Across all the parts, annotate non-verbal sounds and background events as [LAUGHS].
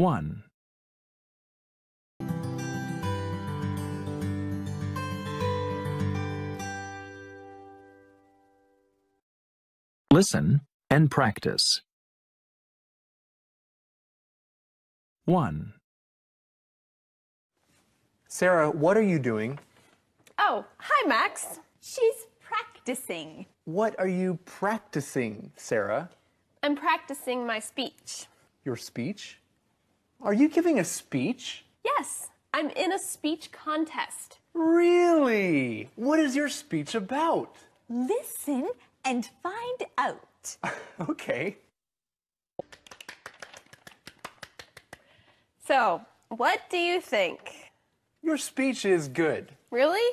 1. Listen and practice. 1. Sarah, what are you doing? Oh, hi, Max. She's practicing. What are you practicing, Sarah? I'm practicing my speech. Your speech? Are you giving a speech? Yes, I'm in a speech contest. Really? What is your speech about? Listen and find out. [LAUGHS] Okay. So, what do you think? Your speech is good. Really?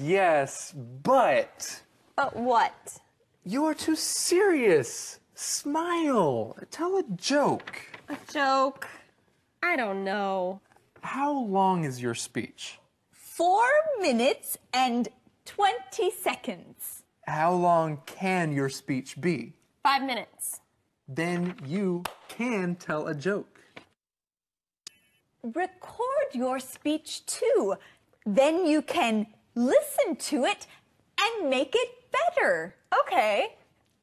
Yes, but But what? you're too serious. Smile. Tell a joke. A joke? I don't know. How long is your speech? Four minutes and 20 seconds. How long can your speech be? Five minutes. Then you can tell a joke. Record your speech too. Then you can listen to it and make it better. Okay.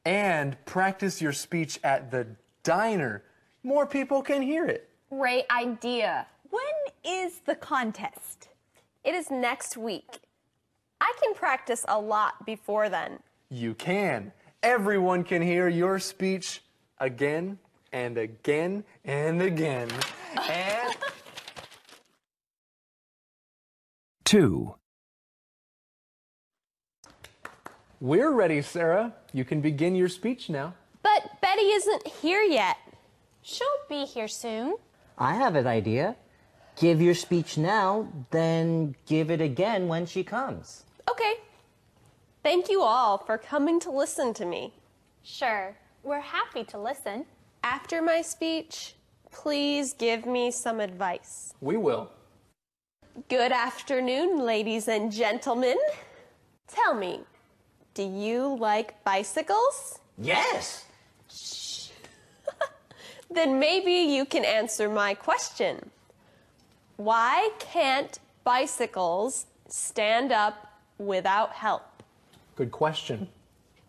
And practice your speech at the diner. More people can hear it. Great idea. When is the contest? It is next week. I can practice a lot before then. You can. Everyone can hear your speech again and again and again. And 2. we're ready, Sarah. You can begin your speech now. But Betty isn't here yet. She'll be here soon. I have an idea. Give your speech now, then give it again when she comes. Okay. Thank you all for coming to listen to me. Sure, we're happy to listen. After my speech, please give me some advice. We will. Good afternoon, ladies and gentlemen. Tell me, do you like bicycles? Yes! Then maybe you can answer my question. Why can't bicycles stand up without help? Good question.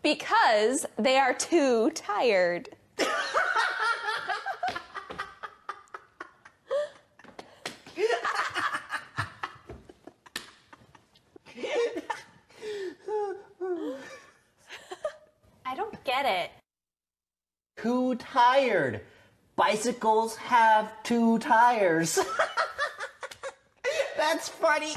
Because they are too tired. I don't get it. Too tired. Bicycles have two tires. [LAUGHS] That's funny.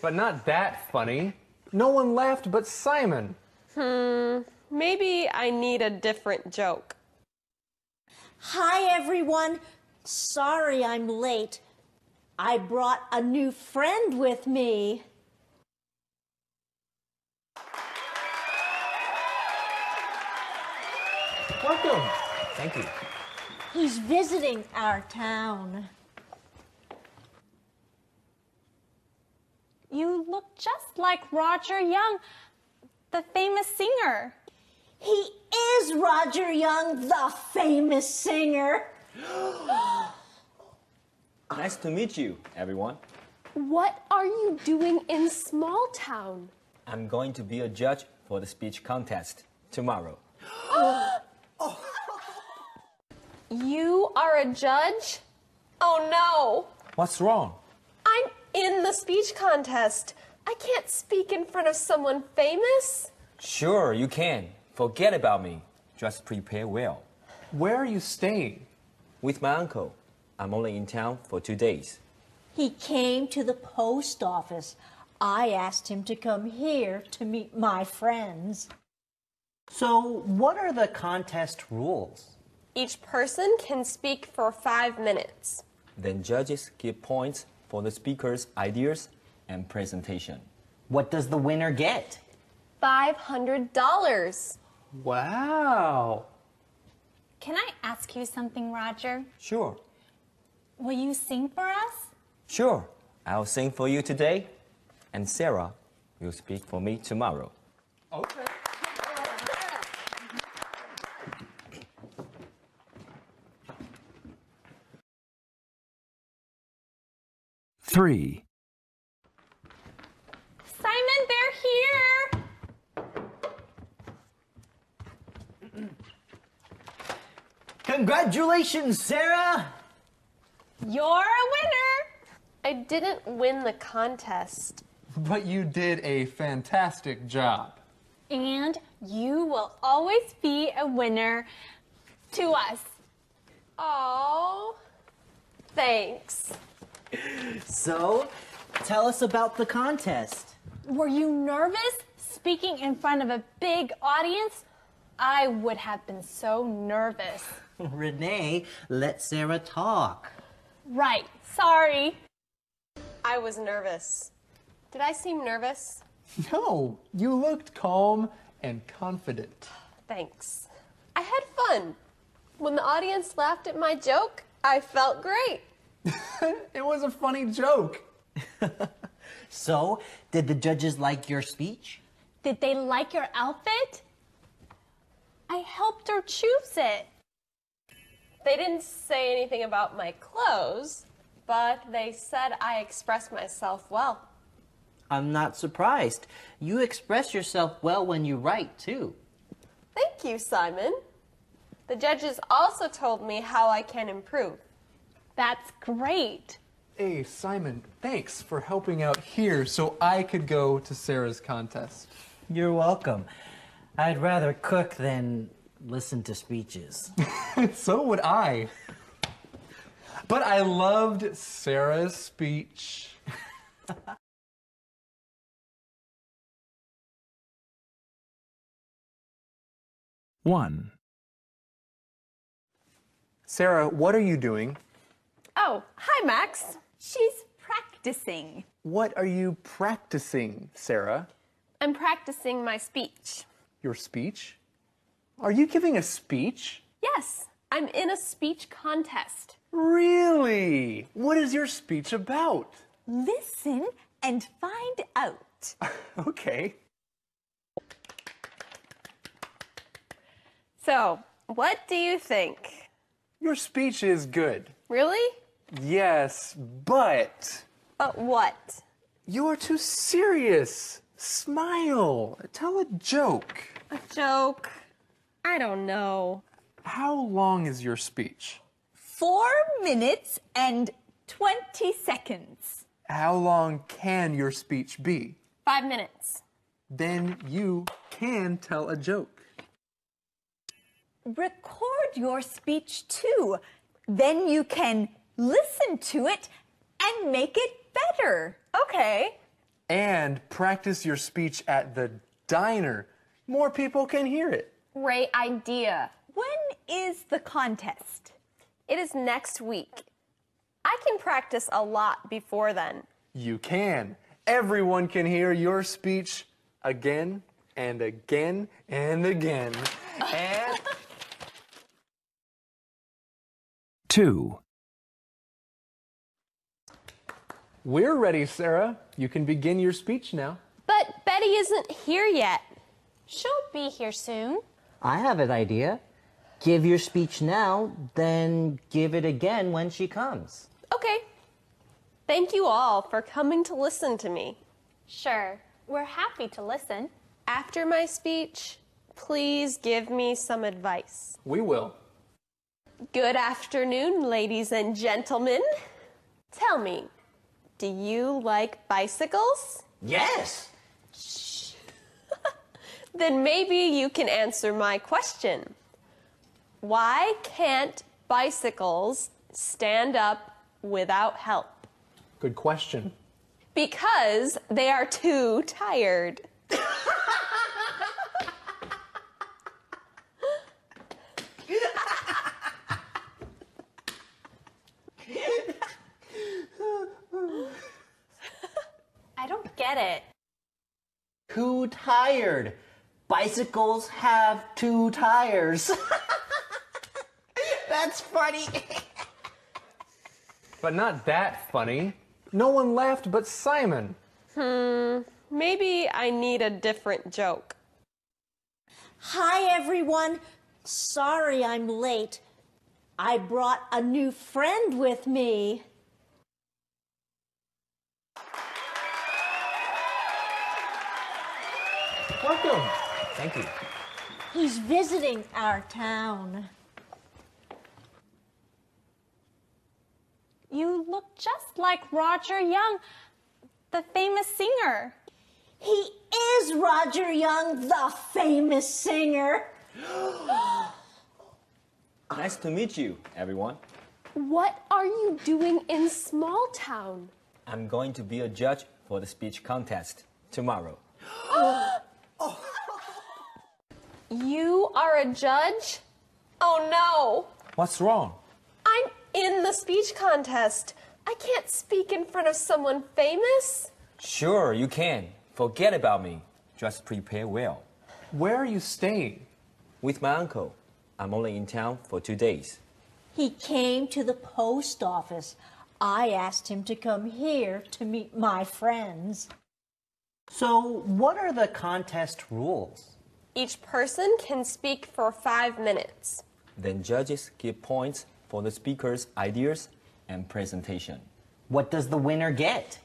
But not that funny. No one laughed but Simon. Hmm, maybe I need a different joke. Hi, everyone. Sorry I'm late. I brought a new friend with me. Welcome. Thank you. He's visiting our town. You look just like Roger Young, the famous singer. He is Roger Young, the famous singer. [GASPS] Nice to meet you, everyone. What are you doing in small town? I'm going to be a judge for the speech contest tomorrow. [GASPS] Oh, You are a judge? Oh no! What's wrong? I'm in the speech contest. I can't speak in front of someone famous. Sure, you can. Forget about me. Just prepare well. Where are you staying? With my uncle, I'm only in town for two days. He came to the post office. I asked him to come here to meet my friends. So, what are the contest rules? Each person can speak for five minutes. Then judges give points for the speaker's ideas and presentation. What does the winner get? $500. Wow. Can I ask you something, Roger? Sure, Will you sing for us? sure. I'll sing for you today, and Sarah will speak for me tomorrow. Okay. 3. Simon, they're here. Congratulations, Sarah! You're a winner. I didn't win the contest. But you did a fantastic job. And you will always be a winner to us. Oh, thanks. So, tell us about the contest. Were you nervous speaking in front of a big audience? I would have been so nervous. [LAUGHS] Renee, let Sarah talk. Right, sorry. I was nervous. Did I seem nervous? [LAUGHS] No, you looked calm and confident. Thanks. I had fun. When the audience laughed at my joke, I felt great. [LAUGHS] It was a funny joke. [LAUGHS] So, did the judges like your speech? Did they like your outfit? I helped her choose it. They didn't say anything about my clothes, but they said I expressed myself well. I'm not surprised. You express yourself well when you write, too. Thank you, Simon. The judges also told me how I can improve. That's great. Hey, Simon, thanks for helping out here so I could go to Sarah's contest. You're welcome. I'd rather cook than listen to speeches. [LAUGHS] so would I. But I loved Sarah's speech. [LAUGHS] 1. Sarah, what are you doing? Oh, hi, Max. She's practicing. What are you practicing, Sarah? I'm practicing my speech. Your speech? Are you giving a speech? Yes, I'm in a speech contest. Really? What is your speech about? Listen and find out. [LAUGHS] Okay. So, what do you think? Your speech is good. Really? Yes, but But what? you're too serious. Smile. Tell a joke. A joke? I don't know. How long is your speech? Four minutes and 20 seconds. How long can your speech be? Five minutes. Then you can tell a joke. Record your speech too. Then you can listen to it and make it better. Okay. And practice your speech at the diner. More people can hear it. Great idea. When is the contest? It is next week. I can practice a lot before then. You can. Everyone can hear your speech again and again and again. And 2. We're ready, Sarah. You can begin your speech now. But Betty isn't here yet. She'll be here soon. I have an idea. Give your speech now, then give it again when she comes. Okay. Thank you all for coming to listen to me. Sure, we're happy to listen. After my speech, please give me some advice. We will. Good afternoon, ladies and gentlemen. Tell me, do you like bicycles? Yes! [LAUGHS] Then maybe you can answer my question. Why can't bicycles stand up without help? Good question. Because they are too tired. [LAUGHS] I don't get it. Too tired. Bicycles have two tires. [LAUGHS] That's funny. But not that funny. No one laughed but Simon. Hmm, maybe I need a different joke. Hi, everyone. Sorry I'm late. I brought a new friend with me. Welcome. Thank you. He's visiting our town. You look just like Roger Young, the famous singer. He is Roger Young, the famous singer. [GASPS] Nice to meet you, everyone. What are you doing in small town? I'm going to be a judge for the speech contest tomorrow. [GASPS] [GASPS] You are a judge? Oh no! What's wrong? I'm in the speech contest. I can't speak in front of someone famous. Sure, you can. Forget about me. Just prepare well. Where are you staying? With my uncle. I'm only in town for two days. He came to the post office. I asked him to come here to meet my friends. So, what are the contest rules? Each person can speak for five minutes. Then judges give points for the speaker's ideas and presentation. What does the winner get?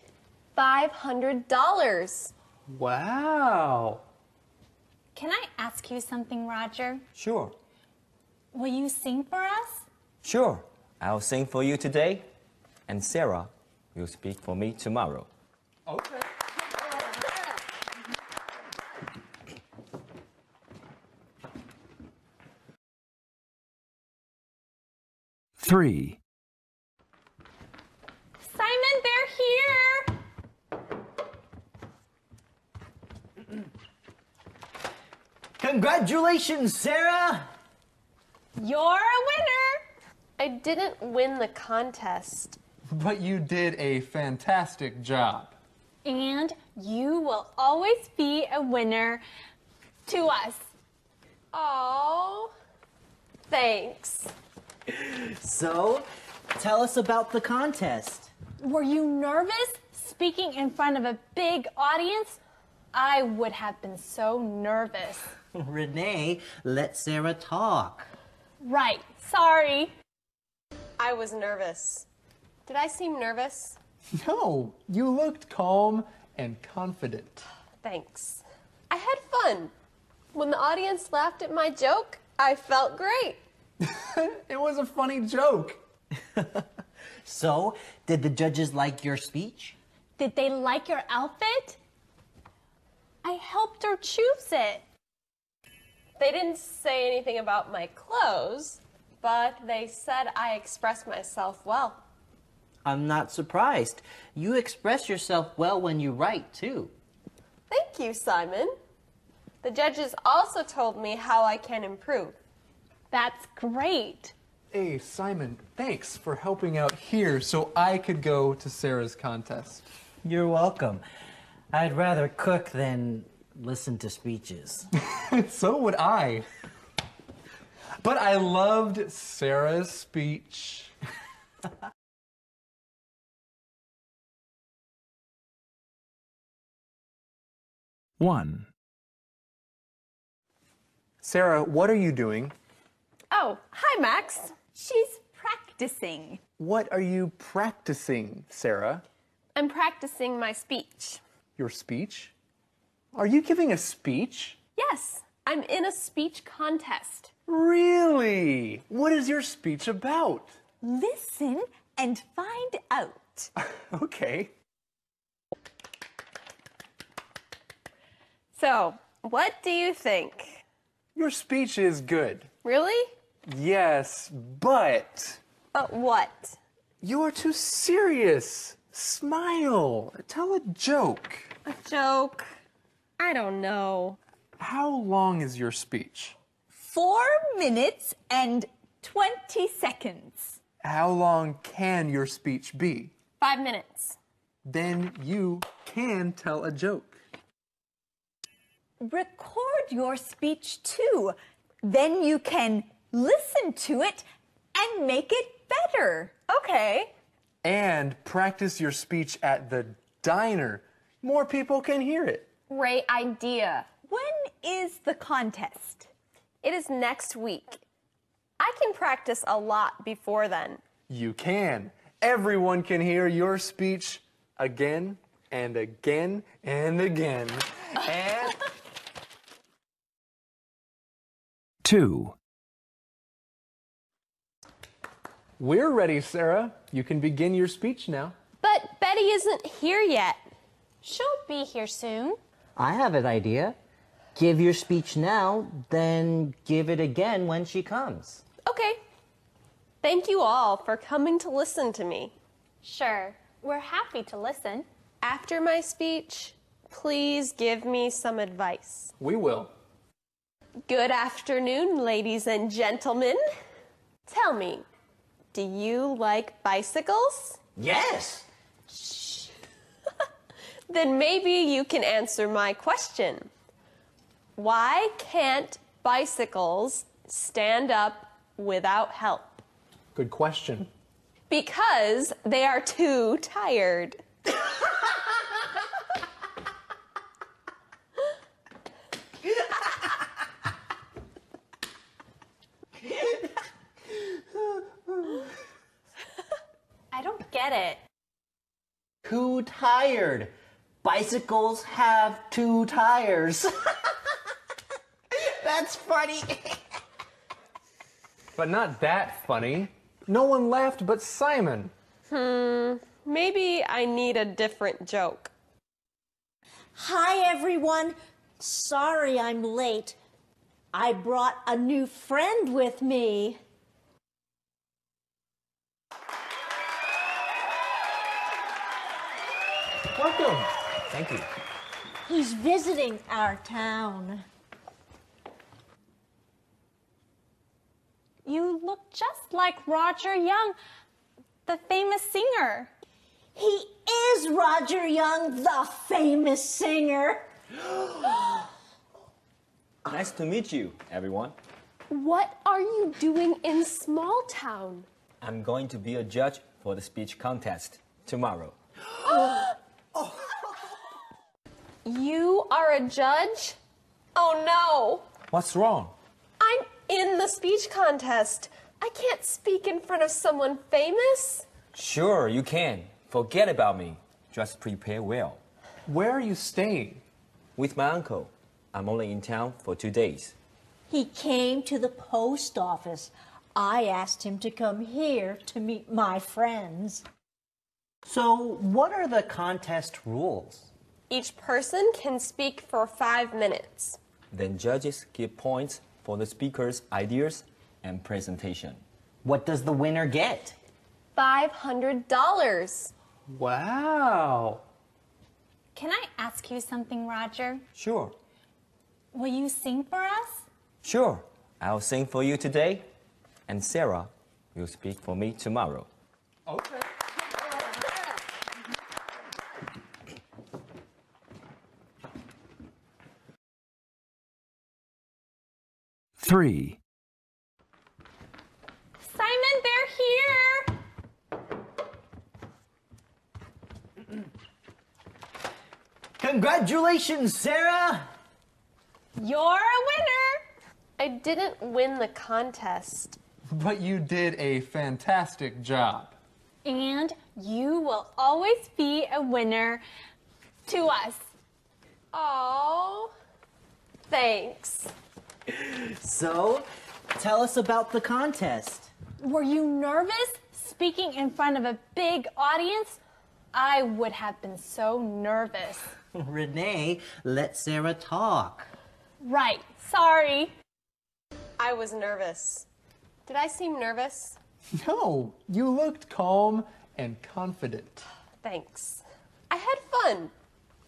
$500. Wow. Can I ask you something, Roger? Sure, Will you sing for us? sure. I'll sing for you today, and Sarah will speak for me tomorrow. Okay. Three. Simon, they're here. Congratulations, Sarah! You're a winner. I didn't win the contest. But you did a fantastic job. And you will always be a winner to us. Oh, thanks. So, tell us about the contest. Were you nervous speaking in front of a big audience? I would have been so nervous. [LAUGHS] Renee, let Sarah talk. Right, sorry. I was nervous. Did I seem nervous? [LAUGHS] No, you looked calm and confident. Thanks. I had fun. When the audience laughed at my joke, I felt great. [LAUGHS] It was a funny joke. [LAUGHS] So, did the judges like your speech? Did they like your outfit? I helped her choose it. They didn't say anything about my clothes, but they said I expressed myself well. I'm not surprised. You express yourself well when you write, too. Thank you, Simon. The judges also told me how I can improve. That's great. Hey, Simon, thanks for helping out here so I could go to Sarah's contest. You're welcome. I'd rather cook than listen to speeches. [LAUGHS] so would I. But I loved Sarah's speech. [LAUGHS] One. Sarah, what are you doing? Oh, hi, Max. She's practicing. What are you practicing, Sarah? I'm practicing my speech. Your speech? Are you giving a speech? Yes, I'm in a speech contest. Really? What is your speech about? Listen and find out. [LAUGHS] Okay. So, what do you think? Your speech is good. Really? Yes, but But what? you're too serious. Smile. Tell a joke. A joke? I don't know. How long is your speech? Four minutes and 20 seconds. How long can your speech be? Five minutes. Then you can tell a joke. Record your speech too. Then you can listen to it and make it better. Okay. And practice your speech at the diner. More people can hear it. Great idea. When is the contest? It is next week. I can practice a lot before then. You can. Everyone can hear your speech again and again and again. And 2. We're ready, Sarah. You can begin your speech now. But Betty isn't here yet. She'll be here soon. I have an idea. Give your speech now, then give it again when she comes. Okay. Thank you all for coming to listen to me. Sure, we're happy to listen. After my speech, please give me some advice. We will. Good afternoon, ladies and gentlemen. Tell me, do you like bicycles? Yes! [LAUGHS] Then maybe you can answer my question. Why can't bicycles stand up without help? Good question. Because they are too tired. [LAUGHS] [LAUGHS] I don't get it. Too tired. Bicycles have two tires. [LAUGHS] That's funny. [LAUGHS] But not that funny. No one laughed but Simon. Hmm, maybe I need a different joke. Hi, everyone. Sorry I'm late. I brought a new friend with me. Welcome. Thank you. He's visiting our town. You look just like Roger Young, the famous singer. He is Roger Young, the famous singer. [GASPS] Nice to meet you, everyone. What are you doing in small town? I'm going to be a judge for the speech contest tomorrow. [GASPS] [GASPS] [LAUGHS] You are a judge? Oh no! What's wrong? I'm in the speech contest. I can't speak in front of someone famous. Sure, you can. Forget about me. Just prepare well. Where are you staying? With my uncle, I'm only in town for two days. He came to the post office. I asked him to come here to meet my friends. So, what are the contest rules? Each person can speak for five minutes. Then judges give points for the speaker's ideas and presentation. What does the winner get? $500. Wow. Can I ask you something, Roger? Sure, Will you sing for us? sure. I'll sing for you today, and Sarah will speak for me tomorrow. Okay. 3. Simon, they're here. Congratulations, Sarah! You're a winner. I didn't win the contest. But you did a fantastic job. And you will always be a winner to us. Oh, thanks. So, tell us about the contest. Were you nervous speaking in front of a big audience? I would have been so nervous. [LAUGHS] Renee, let Sarah talk. Right, sorry. I was nervous. Did I seem nervous? [LAUGHS] No, you looked calm and confident. Thanks. I had fun.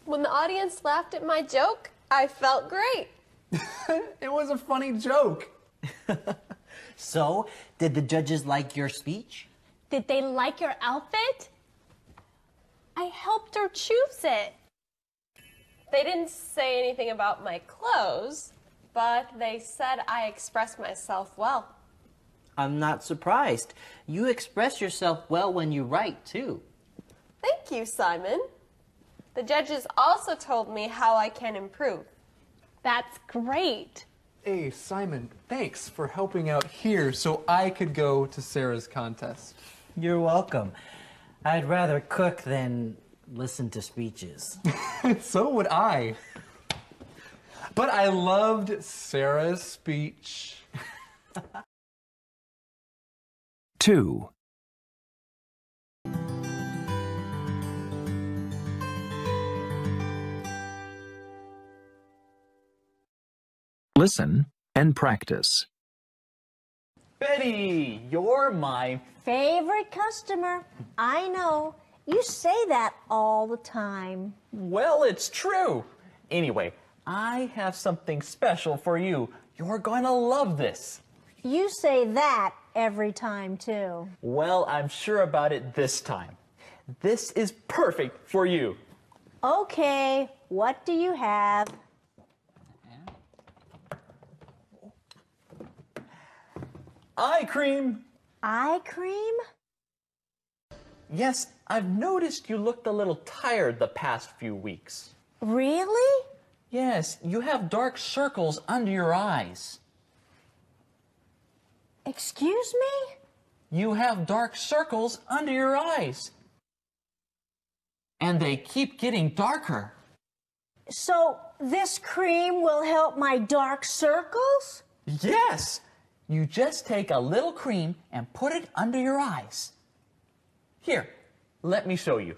When the audience laughed at my joke, I felt great. [LAUGHS] It was a funny joke. [LAUGHS] So, did the judges like your speech? Did they like your outfit? I helped her choose it. They didn't say anything about my clothes, but they said I expressed myself well. I'm not surprised. You express yourself well when you write, too. Thank you, Simon. The judges also told me how I can improve. That's great. Hey, Simon, thanks for helping out here so I could go to Sarah's contest. You're welcome. I'd rather cook than listen to speeches. [LAUGHS] so would I. But I loved Sarah's speech. 2. Listen and practice. Betty, you're my. Favorite customer. I know. You say that all the time. Well, it's true. Anyway, I have something special for you. You're going to love this. You say that every time, too. Well, I'm sure about it this time. This is perfect for you. Okay, what do you have? Eye cream. Eye cream? Yes, I've noticed you looked a little tired the past few weeks. Really? Yes, you have dark circles under your eyes. Excuse me? You have dark circles under your eyes. And they keep getting darker. So, this cream will help my dark circles? Yes! You just take a little cream and put it under your eyes. Here, let me show you.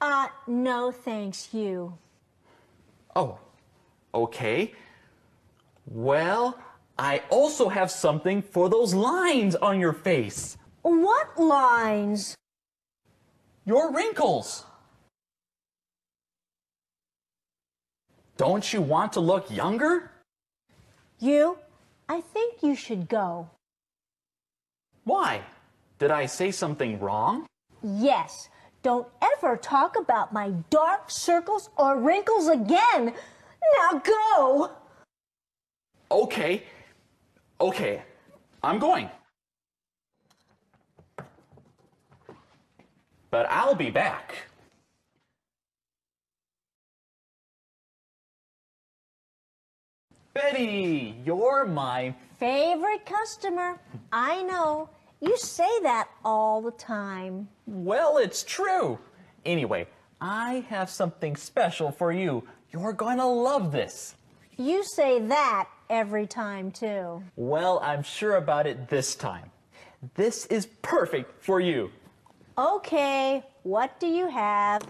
Uh, no thanks, you. Oh, okay. Well, I also have something for those lines on your face. What lines? Your wrinkles. Don't you want to look younger? You? I think you should go. Why? Did I say something wrong? Yes. Don't ever talk about my dark circles or wrinkles again. Now go! Okay. Okay. I'm going. But I'll be back. Betty, you're my. Favorite customer. I know. You say that all the time. Well, it's true. Anyway, I have something special for you. You're going to love this. You say that every time, too. Well, I'm sure about it this time. This is perfect for you. Okay, what do you have?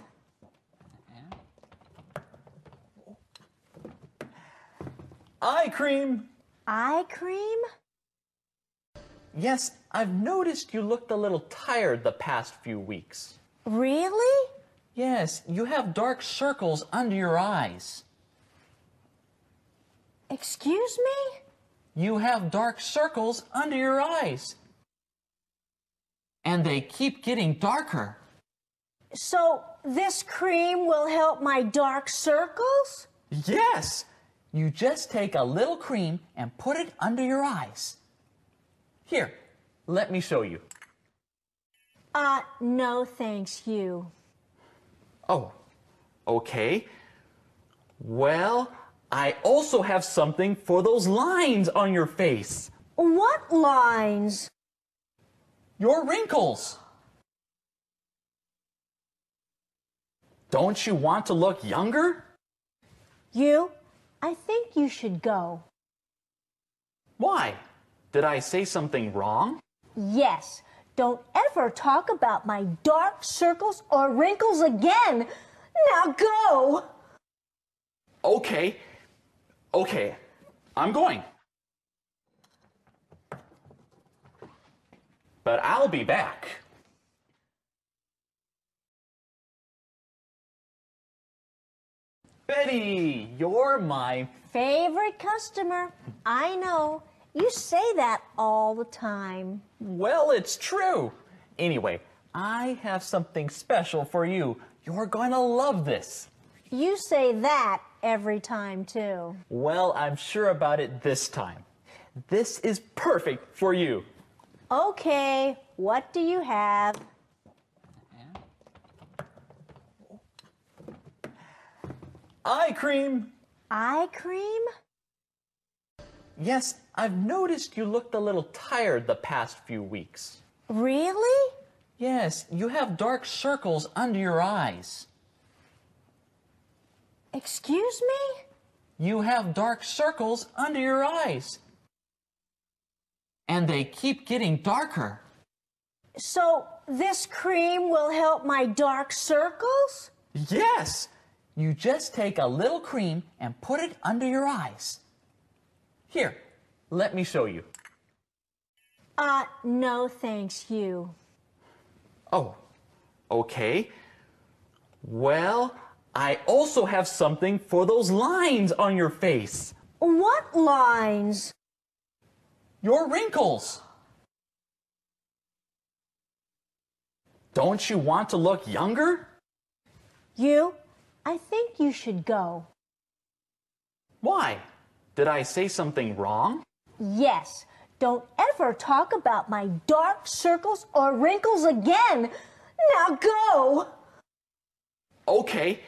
Eye cream. Eye cream? Yes, I've noticed you looked a little tired the past few weeks. Really? Yes, you have dark circles under your eyes. Excuse me? You have dark circles under your eyes. And they keep getting darker. So, this cream will help my dark circles? Yes! You just take a little cream and put it under your eyes. Here, let me show you. Uh, no thanks, you. Oh, okay. Well, I also have something for those lines on your face. What lines? Your wrinkles. Don't you want to look younger? You? I think you should go. Why? Did I say something wrong? Yes. Don't ever talk about my dark circles or wrinkles again. Now go! Okay. Okay. I'm going. But I'll be back. Betty, you're my. Favorite customer. I know. You say that all the time. Well, it's true. Anyway, I have something special for you. You're going to love this. You say that every time, too. Well, I'm sure about it this time. This is perfect for you. Okay, what do you have? Eye cream. Eye cream? Yes, I've noticed you looked a little tired the past few weeks. Really? Yes, you have dark circles under your eyes. Excuse me? You have dark circles under your eyes. and they keep getting darker. So this cream will help my dark circles? Yes! You just take a little cream and put it under your eyes. Here, let me show you. Uh, no thanks, you. Oh, okay. Well, I also have something for those lines on your face. What lines? Your wrinkles. Don't you want to look younger? You? I think you should go. Why? Did I say something wrong? Yes. Don't ever talk about my dark circles or wrinkles again. Now go! Okay.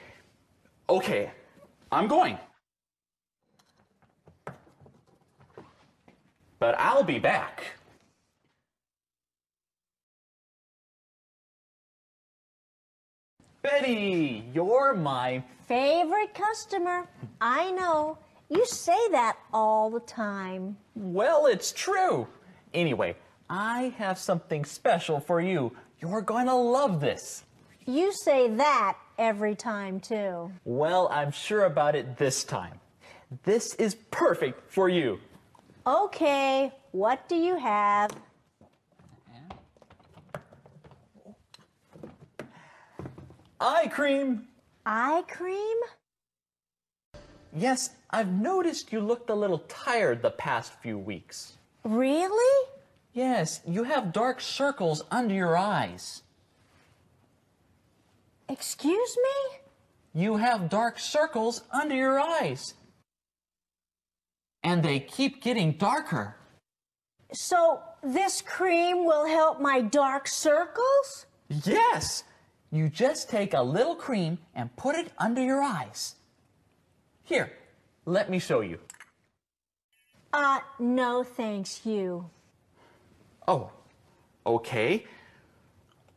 Okay. I'm going. But I'll be back. Betty, you're my. Favorite customer. I know. You say that all the time. Well, it's true. Anyway, I have something special for you. You're going to love this. You say that every time, too. Well, I'm sure about it this time. This is perfect for you. Okay, what do you have? Eye cream. Eye cream? Yes, I've noticed you looked a little tired the past few weeks. Really? Yes, you have dark circles under your eyes. Excuse me? You have dark circles under your eyes. And they keep getting darker. So, this cream will help my dark circles? Yes! You just take a little cream and put it under your eyes. Here, let me show you. Uh, no thanks, you. Oh, okay.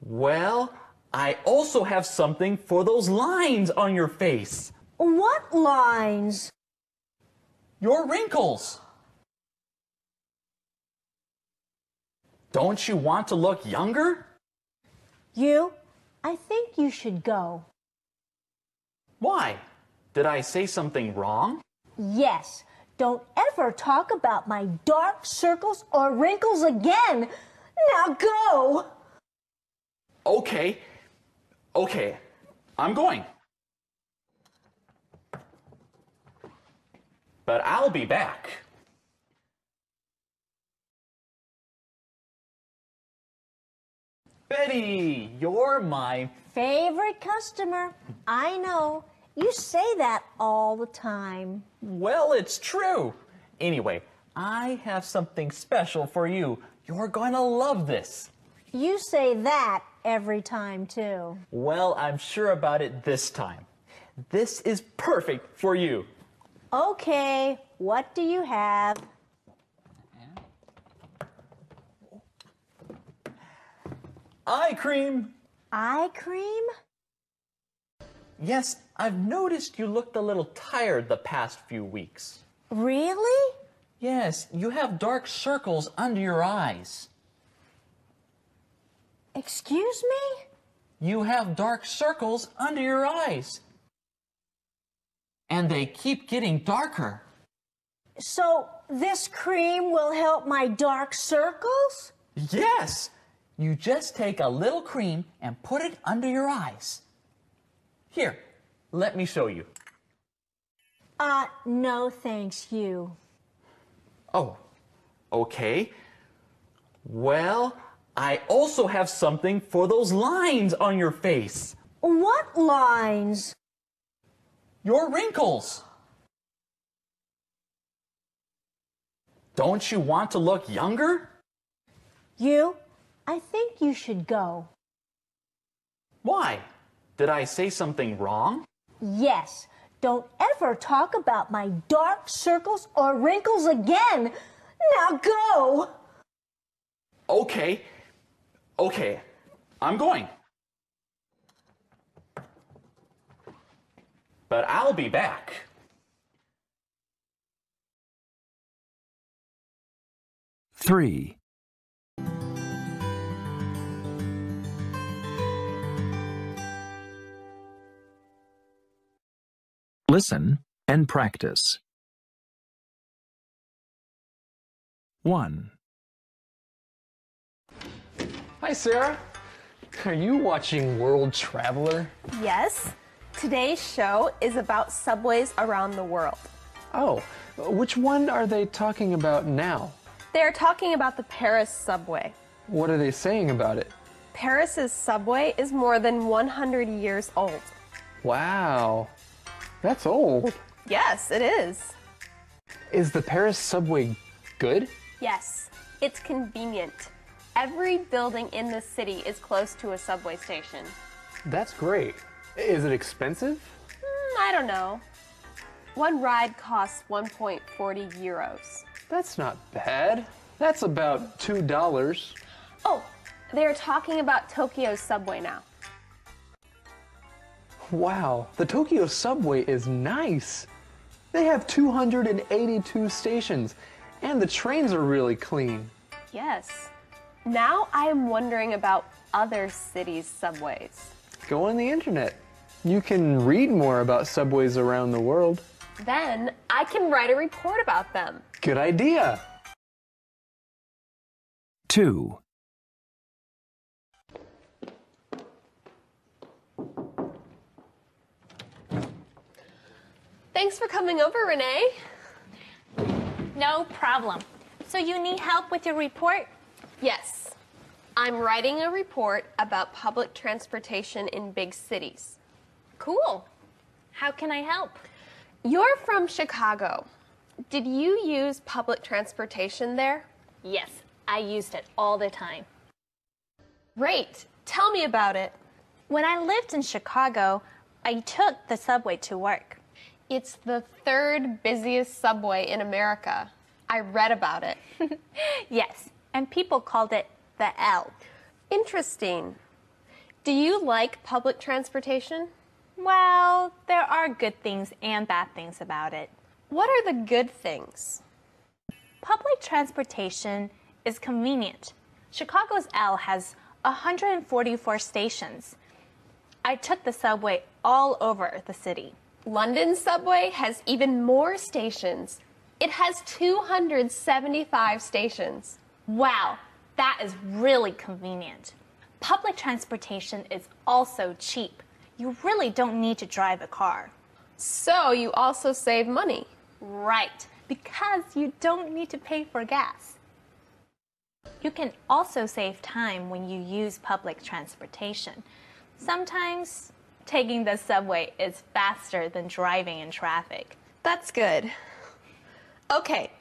Well, I also have something for those lines on your face. What lines? Your wrinkles. Don't you want to look younger? You? I think you should go. Why? Did I say something wrong? Yes. Don't ever talk about my dark circles or wrinkles again. Now go! Okay. Okay. I'm going. But I'll be back. Betty, you're my. Favorite customer. I know. You say that all the time. Well, it's true. Anyway, I have something special for you. You're going to love this. You say that every time, too. Well, I'm sure about it this time. This is perfect for you. Okay, what do you have? Eye cream. Eye cream? Yes, I've noticed you looked a little tired the past few weeks. Really? Yes, you have dark circles under your eyes. Excuse me? You have dark circles under your eyes. And they keep getting darker. So, this cream will help my dark circles? Yes! You just take a little cream and put it under your eyes. Here, let me show you. Uh, no thanks, you. Oh, okay. Well, I also have something for those lines on your face. What lines? Your wrinkles. Don't you want to look younger? You? I think you should go. Why? Did I say something wrong? Yes. Don't ever talk about my dark circles or wrinkles again. Now go! Okay. Okay. I'm going. But I'll be back. Three. Listen and practice. 1, Hi, Sarah. Are you watching World Traveler? Yes. Today's show is about subways around the world. Oh, which one are they talking about now? They're talking about the Paris subway. What are they saying about it? Paris's subway is more than 100 years old. Wow, that's old. Yes, it is. Is the Paris subway good? Yes, it's convenient. Every building in the city is close to a subway station. That's great. Is it expensive? Hmm, I don't know. One ride costs 1.40 euros. That's not bad. That's about $2. Oh, they're talking about Tokyo's subway now. Wow, the Tokyo subway is nice. They have 282 stations, and the trains are really clean. Yes. Now I am wondering about other cities' subways. Go on the internet. You can read more about subways around the world. Then I can write a report about them. Good idea. 2, Thanks for coming over, Renee. No problem. So you need help with your report? Yes. I'm writing a report about public transportation in big cities. Cool. How can I help? You're from Chicago. Did you use public transportation there? Yes, I used it all the time. Great. Tell me about it. When I lived in Chicago, I took the subway to work. It's the third busiest subway in America. I read about it. [LAUGHS] Yes, and people called it the L. Interesting. Do you like public transportation? Well, there are good things and bad things about it. What are the good things? Public transportation is convenient. Chicago's L has 144 stations. I took the subway all over the city. London's subway has even more stations. It has 275 stations. Wow, that is really convenient. Public transportation is also cheap. You really don't need to drive a car. So you also save money. Right, because you don't need to pay for gas. You can also save time when you use public transportation. Sometimes taking the subway is faster than driving in traffic. That's good. Okay,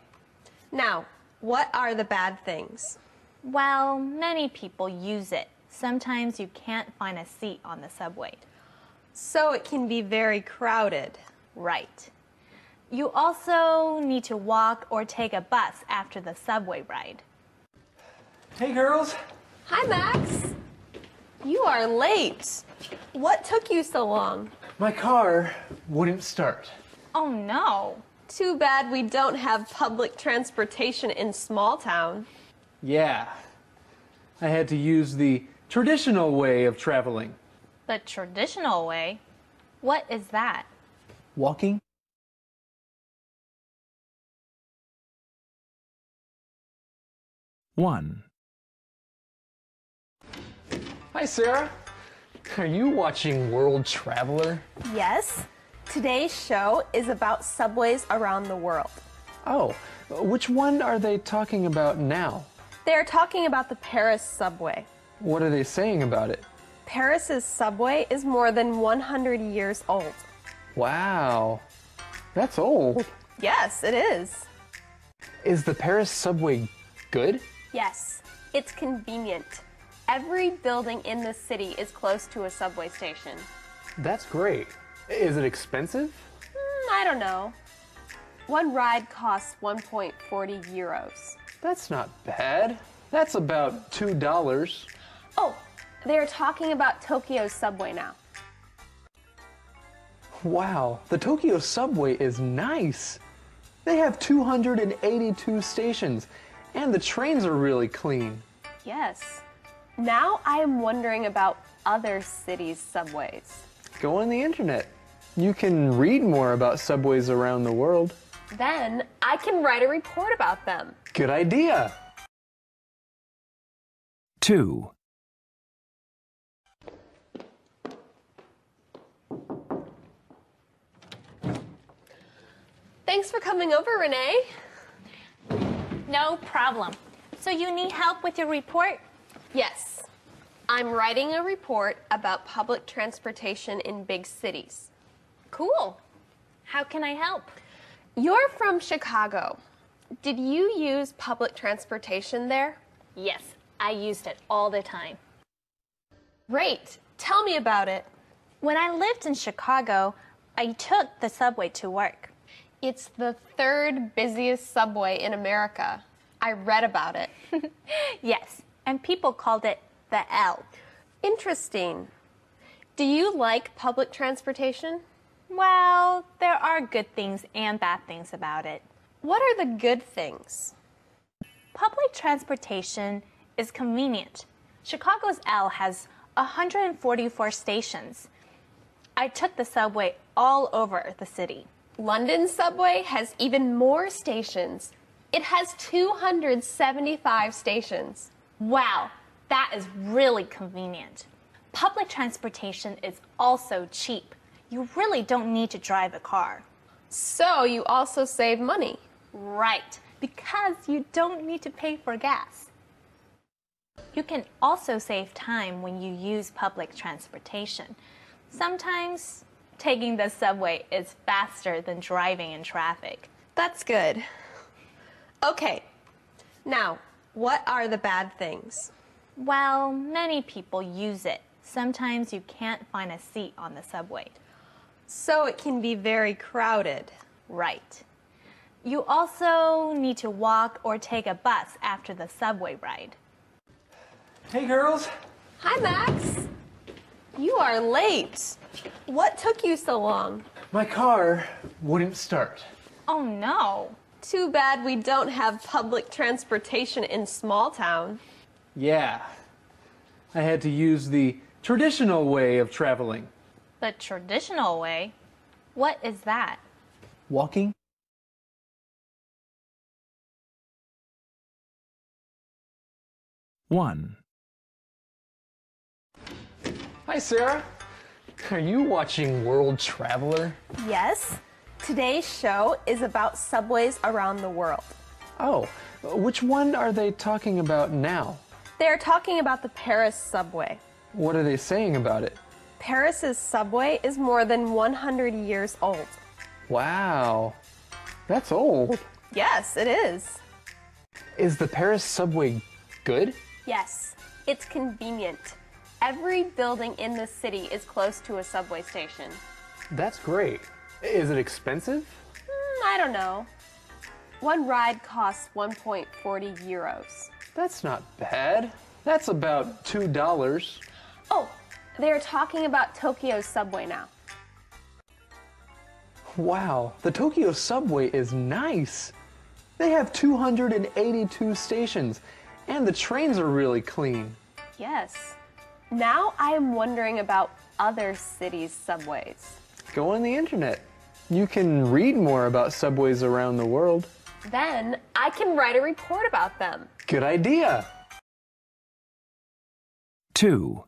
now, what are the bad things? Well, many people use it. Sometimes you can't find a seat on the subway. So it can be very crowded. Right. You also need to walk or take a bus after the subway ride. Hey, girls. Hi, Max. You are late. What took you so long? My car wouldn't start. Oh no. Too bad we don't have public transportation in small town. Yeah. I had to use the traditional way of traveling. The traditional way? What is that? Walking? One, Hi, Sarah. Are you watching World Traveler? Yes. Today's show is about subways around the world. Oh, which one are they talking about now? They're talking about the Paris subway. What are they saying about it? Paris's subway is more than 100 years old. Wow, that's old. Yes, it is. Is the Paris subway good? Yes, it's convenient. Every building in the city is close to a subway station. That's great. Is it expensive? Hmm, I don't know. One ride costs 1.40 euros. That's not bad. That's about $2. Oh, they're talking about Tokyo's subway now. Wow, the Tokyo subway is nice. They have 282 stations, and the trains are really clean. Yes. Now I am wondering about other cities' subways. Go on the internet. You can read more about subways around the world. Then I can write a report about them. Good idea. 2. Thanks for coming over, Renee. No problem. So you need help with your report? Yes. I'm writing a report about public transportation in big cities. Cool. How can I help? You're from Chicago. Did you use public transportation there? Yes, I used it all the time. Great. Tell me about it. When I lived in Chicago, I took the subway to work. It's the third busiest subway in America. I read about it. [LAUGHS] Yes, and people called it the L. Interesting. Do you like public transportation? Well, there are good things and bad things about it. What are the good things? Public transportation is convenient. Chicago's L has 144 stations. I took the subway all over the city. London's subway has even more stations. It has 275 stations. Wow, that is really convenient. Public transportation is also cheap. You really don't need to drive a car. So you also save money. Right, because you don't need to pay for gas. You can also save time when you use public transportation. Sometimes taking the subway is faster than driving in traffic. That's good. Okay. Now, what are the bad things? Well, many people use it. Sometimes you can't find a seat on the subway. So it can be very crowded. Right. You also need to walk or take a bus after the subway ride. Hey, girls. Hi, Max. You are late. What took you so long? My car wouldn't start. Oh no. Too bad we don't have public transportation in small town. Yeah. I had to use the traditional way of traveling. The traditional way? What is that? Walking? One. Hi, Sarah. Are you watching World Traveler? Yes. Today's show is about subways around the world. Oh, which one are they talking about now? They're talking about the Paris subway. What are they saying about it? Paris's subway is more than 100 years old. Wow. That's old. Yes, it is. Is the Paris subway good? Yes, it's convenient. Every building in the city is close to a subway station. That's great. Is it expensive? Hmm, I don't know. One ride costs 1.40 euros. That's not bad. That's about $2. Oh, they're talking about Tokyo's subway now. Wow, the Tokyo subway is nice. They have 282 stations, and the trains are really clean. Yes. Now I am wondering about other cities' subways. Go on the internet. You can read more about subways around the world. Then I can write a report about them. Good idea. 2.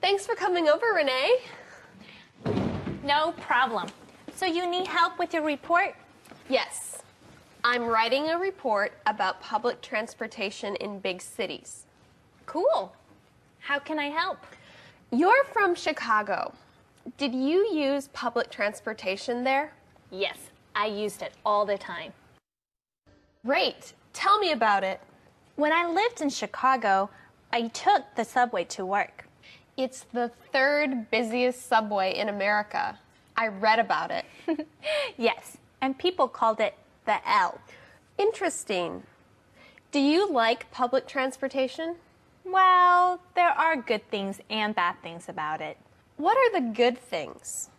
Thanks for coming over, Renee. No problem. So you need help with your report? Yes. I'm writing a report about public transportation in big cities. Cool. How can I help? You're from Chicago. Did you use public transportation there? Yes, I used it all the time. Great. Tell me about it. When I lived in Chicago, I took the subway to work. It's the third busiest subway in America. I read about it. [LAUGHS] Yes, and people called it the L. Interesting. Do you like public transportation? Well, there are good things and bad things about it. What are the good things?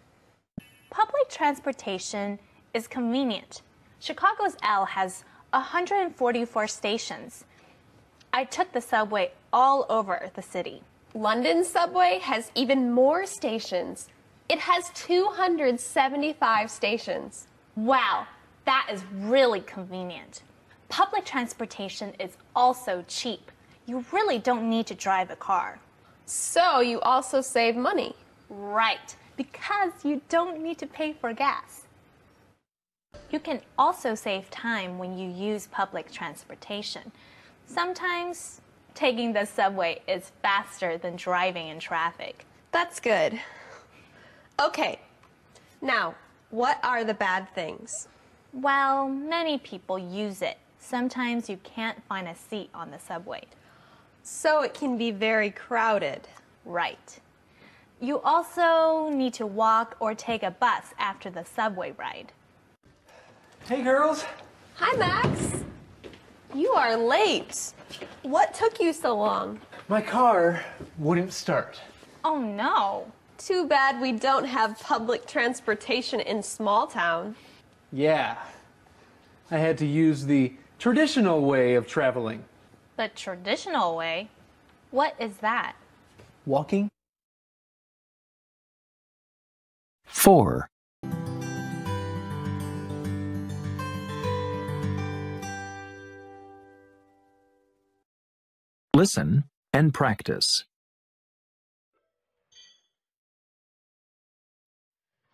Public transportation is convenient. Chicago's L has 144 stations. I took the subway all over the city. London's subway has even more stations. It has 275 stations. Wow, that is really convenient. Public transportation is also cheap. You really don't need to drive a car. So you also save money. Right, because you don't need to pay for gas. You can also save time when you use public transportation. Sometimes taking the subway is faster than driving in traffic. That's good. Okay, now, what are the bad things? Well, many people use it. Sometimes you can't find a seat on the subway. So it can be very crowded. Right. You also need to walk or take a bus after the subway ride. Hey, girls. Hi, Max. You are late. What took you so long? My car wouldn't start. Oh no. Too bad we don't have public transportation in small town. Yeah. I had to use the traditional way of traveling. The traditional way? What is that? Walking? 4. Listen and practice.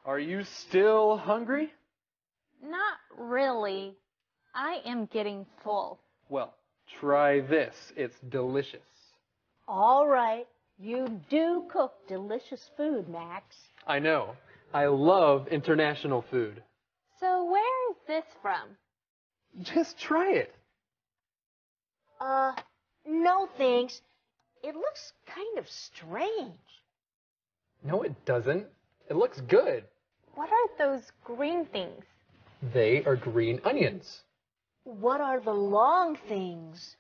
Are you still hungry? Not really. I am getting full. Well, try this. It's delicious. All right. You do cook delicious food, Max. I know. I love international food. So, where is this from? Just try it. Uh, no thanks. It looks kind of strange. No, it doesn't. It looks good. What are those green things? They are green onions. What are the long things?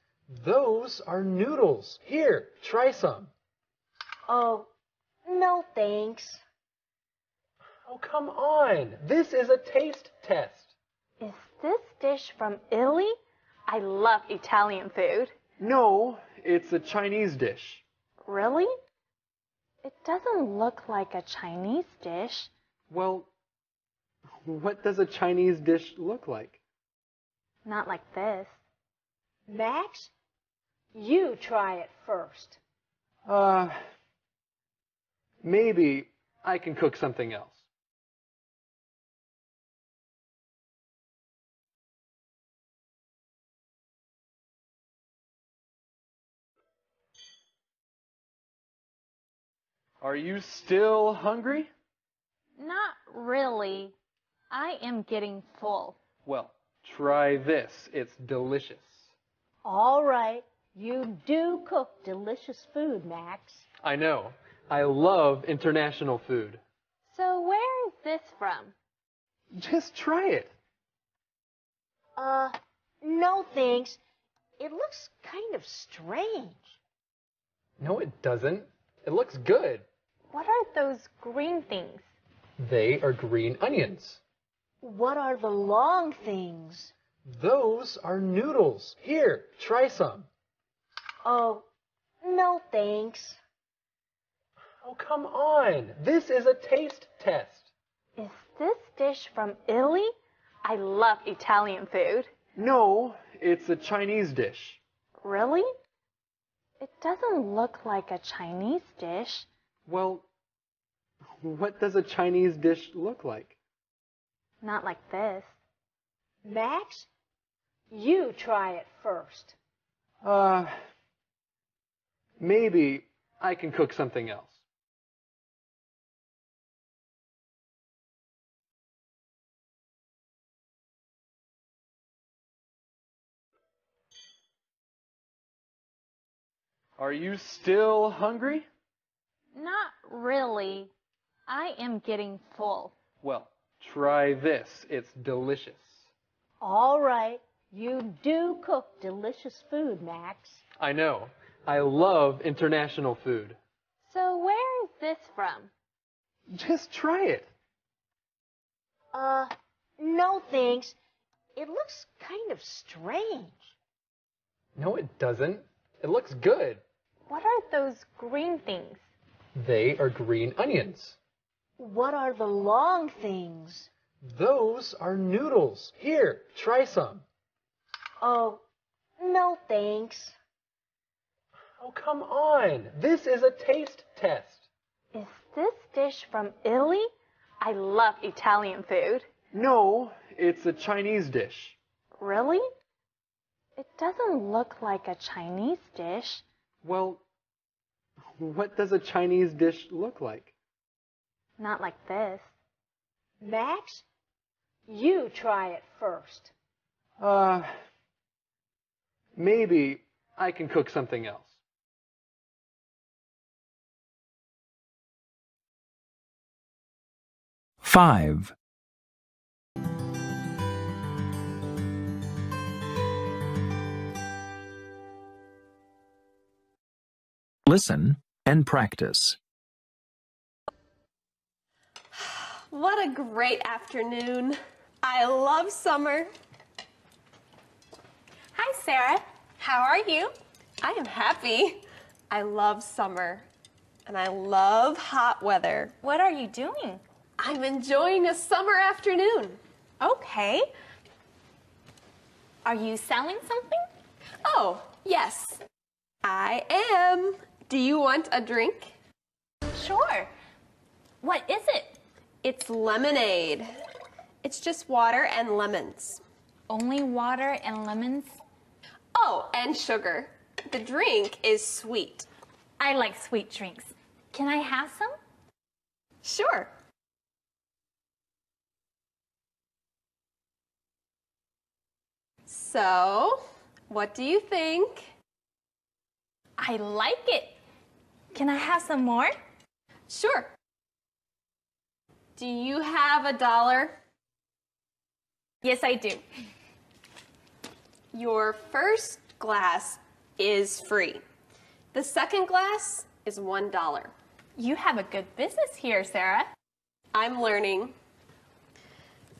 Those are noodles. Here, try some. Oh, no thanks. Oh, come on. This is a taste test. Is this dish from Italy? I love Italian food. No, it's a Chinese dish. Really? It doesn't look like a Chinese dish. Well, what does a Chinese dish look like? Not like this. Max, you try it first. Uh, maybe I can cook something else. Are you still hungry? Not really. I am getting full. Well, try this. It's delicious. All right. You do cook delicious food, Max. I know. I love international food. So, where is this from? Just try it. Uh, no thanks. It looks kind of strange. No, it doesn't. It looks good. What are those green things? They are green onions. What are the long things? Those are noodles. Here, try some. Oh, no thanks. Oh, come on. This is a taste test. Is this dish from Italy? I love Italian food. No, it's a Chinese dish. Really? It doesn't look like a Chinese dish. Well, [LAUGHS] what does a Chinese dish look like? Not like this. Max, you try it first. Uh, maybe I can cook something else. Are you still hungry? Not really. I am getting full. Well, try this. It's delicious. All right. You do cook delicious food, Max. I know. I love international food. So, where is this from? Just try it. Uh, no thanks. It looks kind of strange. No, it doesn't. It looks good. What are those green things? They are green onions. What are the long things? Those are noodles. Here, try some. Oh, no thanks. Oh, come on. This is a taste test. Is this dish from Italy? I love Italian food. No, it's a Chinese dish. Really? It doesn't look like a Chinese dish. Well, what does a Chinese dish look like? Not like this. Max, you try it first. Uh, maybe I can cook something else. Five. Listen and practice. What a great afternoon. I love summer. Hi, Sarah. How are you? I am happy. I love summer. And I love hot weather. What are you doing? I'm enjoying a summer afternoon. Okay. Are you selling something? Oh, yes. I am. Do you want a drink? Sure. What is it? It's lemonade. It's just water and lemons. Only water and lemons? Oh, and sugar. The drink is sweet. I like sweet drinks. Can I have some? Sure. So, what do you think? I like it. Can I have some more? Sure. Do you have a dollar? Yes, I do. Your first glass is free. The second glass is one dollar. You have a good business here, Sarah. I'm learning.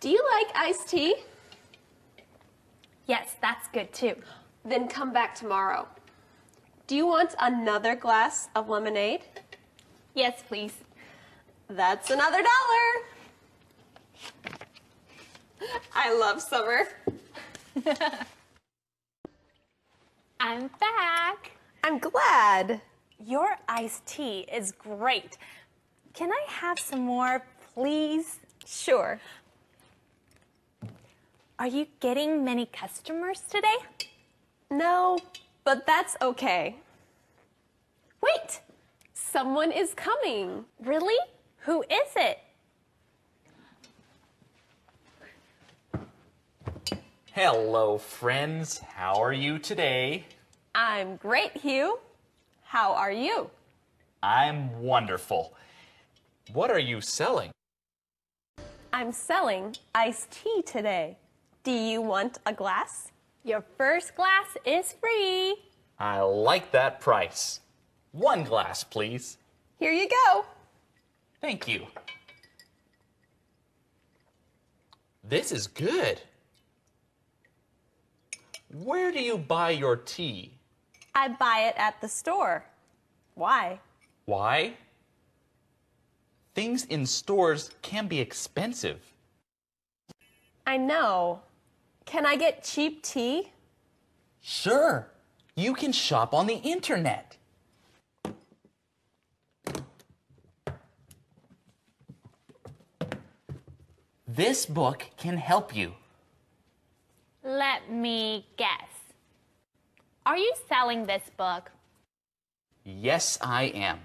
Do you like iced tea? Yes, that's good too. Then come back tomorrow. Do you want another glass of lemonade? Yes, please. That's another dollar. I love summer. [LAUGHS] I'm back. I'm glad. Your iced tea is great. Can I have some more, please? Sure. Are you getting many customers today? No, but that's okay. Wait! Someone is coming. Really? Who is it? Hello, friends. How are you today? I'm great, Hugh. How are you? I'm wonderful. What are you selling? I'm selling iced tea today. Do you want a glass? Your first glass is free. I like that price. One glass, please. Here you go. Thank you. This is good. Where do you buy your tea? I buy it at the store. Why? Why? Things in stores can be expensive. I know. Can I get cheap tea? Sure, you can shop on the internet. This book can help you. Let me guess. Are you selling this book? Yes, I am.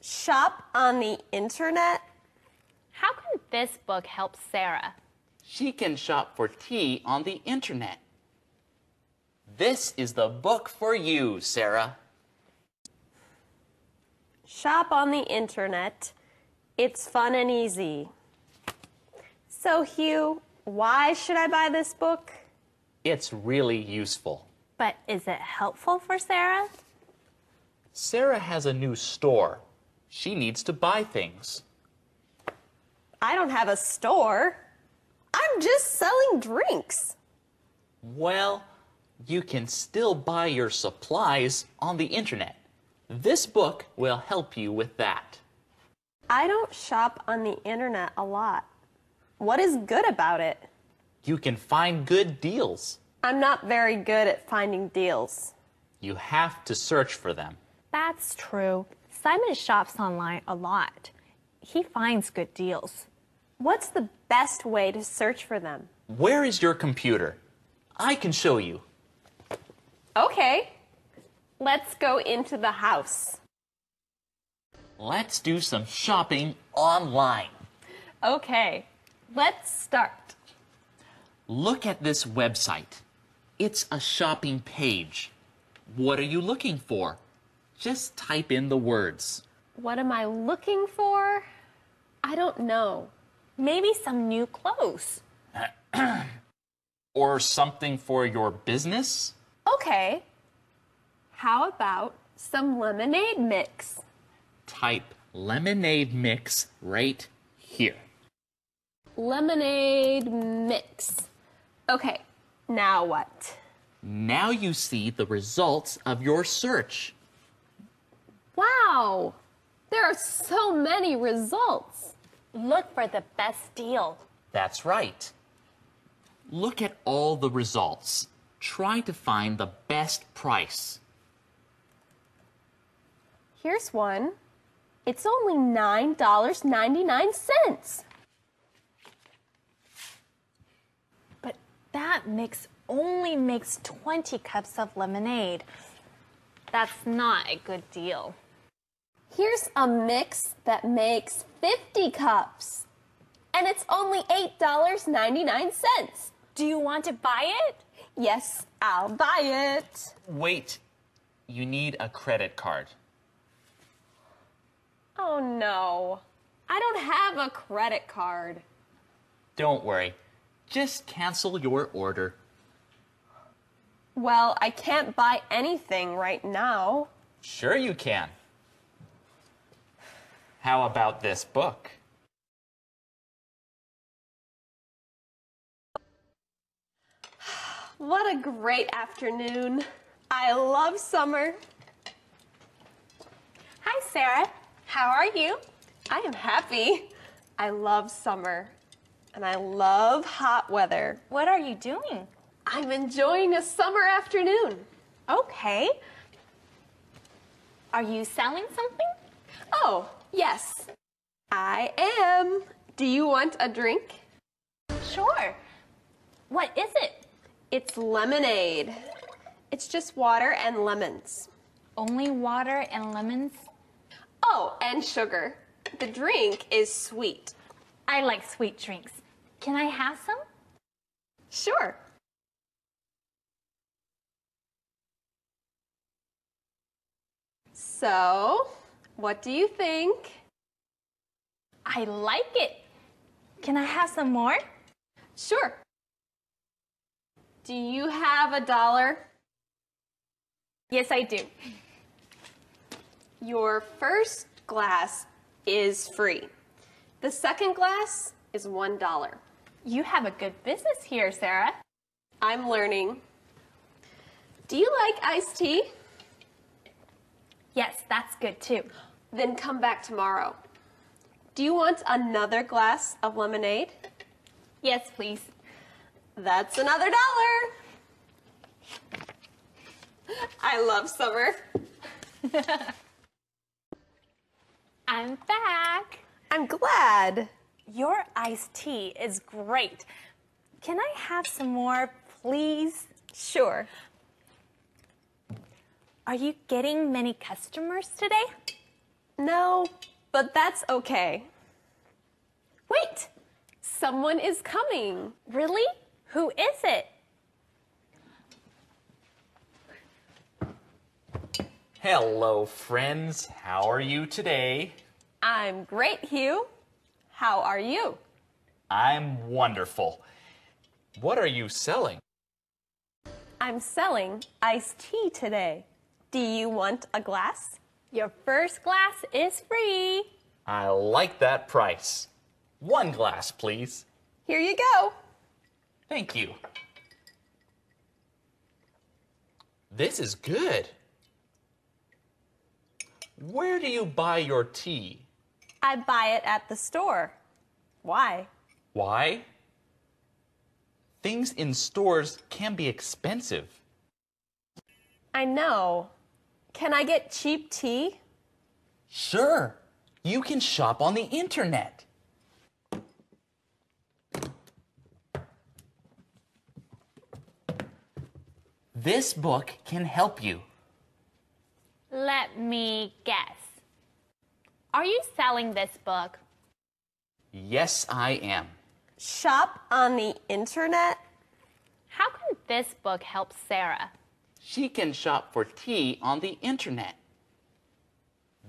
Shop on the internet? How can this book help Sarah? She can shop for tea on the internet. This is the book for you, Sarah. Shop on the internet. It's fun and easy. So, Hugh, why should I buy this book? It's really useful. But is it helpful for Sarah? Sarah has a new store. She needs to buy things. I don't have a store. I'm just selling drinks. Well, you can still buy your supplies on the internet. This book will help you with that. I don't shop on the internet a lot. What is good about it? You can find good deals. I'm not very good at finding deals. You have to search for them. That's true. Simon shops online a lot. He finds good deals. What's the best way to search for them? Where is your computer? I can show you. Okay. Let's go into the house. Let's do some shopping online. Okay. Let's start. Look at this website. It's a shopping page. What are you looking for? Just type in the words. What am I looking for? I don't know. Maybe some new clothes. Or something for your business? Okay. How about some lemonade mix? Type lemonade mix right here. Lemonade mix. Okay, now what? Now you see the results of your search. Wow, there are so many results. Look for the best deal. That's right. Look at all the results. Try to find the best price. Here's one. It's only $9.99. that mix only makes 20 cups of lemonade. That's not a good deal. Here's a mix that makes 50 cups. And it's only $8.99. Do you want to buy it? Yes, I'll buy it. Wait, you need a credit card. Oh no, I don't have a credit card. Don't worry, just cancel your order. Well, I can't buy anything right now. Sure, you can. How about this book? [SIGHS] What a great afternoon. I love summer. Hi, Sarah. How are you? I am happy. I love summer. And I love hot weather. What are you doing? I'm enjoying a summer afternoon. Okay. Are you selling something? Oh, yes. I am. Do you want a drink? Sure. What is it? It's lemonade. It's just water and lemons. Only water and lemons? Oh, and sugar. The drink is sweet. I like sweet drinks. Can I have some? Sure. So, what do you think? I like it. Can I have some more? Sure. Do you have a dollar? Yes, I do. Your first glass is free. The second glass is one dollar. You have a good business here, Sarah. I'm learning. Do you like iced tea? Yes, that's good too. Then come back tomorrow. Do you want another glass of lemonade? Yes, please. That's another dollar. I love summer. [LAUGHS] I'm back. I'm glad. Your iced tea is great. Can I have some more, please? Sure. Are you getting many customers today? No, but that's okay. Wait, someone is coming. Really? Who is it? Hello, friends. How are you today? I'm great, Hugh. How are you? I'm wonderful. What are you selling? I'm selling iced tea today. Do you want a glass? Your first glass is free. I like that price. One glass, please. Here you go. Thank you. This is good. Where do you buy your tea? I buy it at the store. Why? Why? Things in stores can be expensive. I know. Can I get cheap tea? Sure, you can shop on the internet. This book can help you. Let me guess. Are you selling this book? Yes, I am. Shop on the internet? How can this book help Sarah? She can shop for tea on the internet.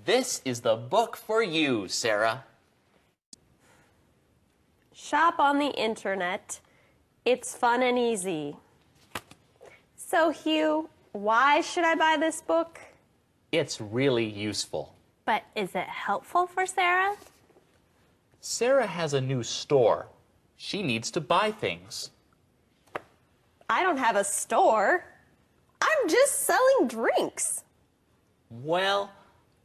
This is the book for you, Sarah. Shop on the internet. It's fun and easy. So, Hugh, why should I buy this book? It's really useful. But is it helpful for Sarah? Sarah has a new store. She needs to buy things. I don't have a store. I'm just selling drinks. Well,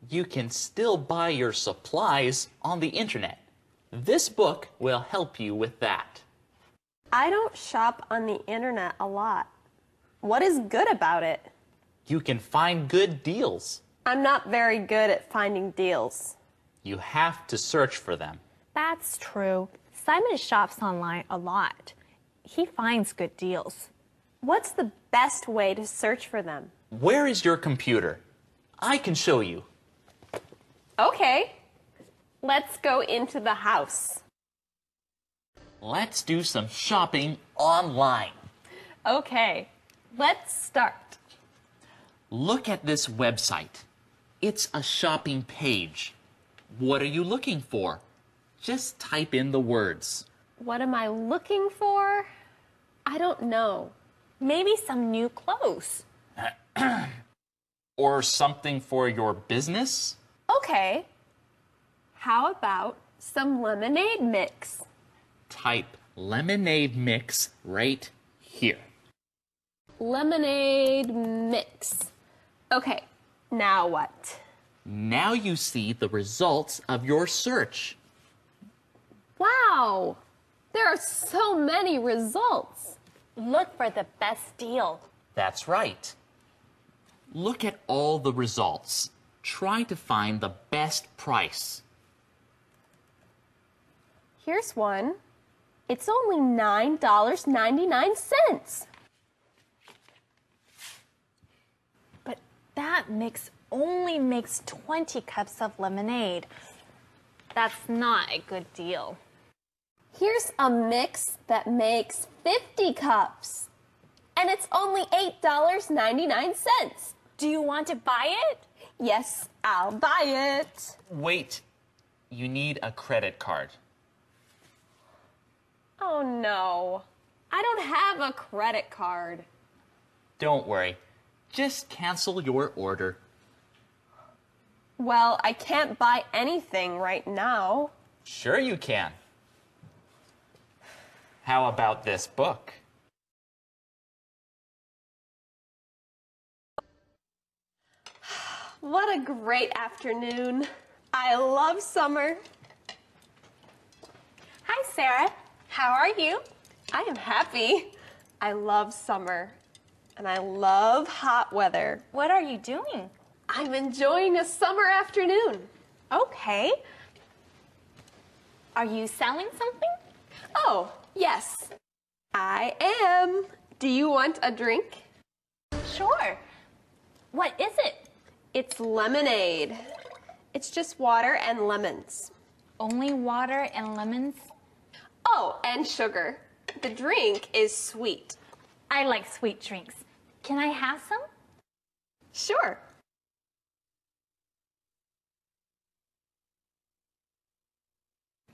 you can still buy your supplies on the internet. This book will help you with that. I don't shop on the internet a lot. What is good about it? You can find good deals. I'm not very good at finding deals. You have to search for them. That's true. Simon shops online a lot. He finds good deals. What's the best way to search for them? Where is your computer? I can show you. Okay. Let's go into the house. Let's do some shopping online. Okay. Let's start. Look at this website. It's a shopping page. What are you looking for? Just type in the words. What am I looking for? I don't know. Maybe some new clothes. [CLEARS THROAT] Or something for your business? Okay. How about some lemonade mix? Type lemonade mix right here. Lemonade mix. Okay, now what? Now you see the results of your search. Wow! There are so many results. Look for the best deal. That's right. Look at all the results. Try to find the best price. Here's one. It's only $9.99. that mix only makes 20 cups of lemonade. That's not a good deal. Here's a mix that makes 50 cups. And it's only $8.99. Do you want to buy it? Yes, I'll buy it. Wait, you need a credit card. Oh no. I don't have a credit card. Don't worry, just cancel your order. Well, I can't buy anything right now. Sure, you can. How about this book? [SIGHS] What a great afternoon. I love summer. Hi, Sarah. How are you? I am happy. I love summer. And I love hot weather. What are you doing? I'm enjoying a summer afternoon. Okay. Are you selling something? Oh, yes. I am. Do you want a drink? Sure. What is it? It's lemonade. It's just water and lemons. Only water and lemons? Oh, and sugar. The drink is sweet. I like sweet drinks. Can I have some? Sure.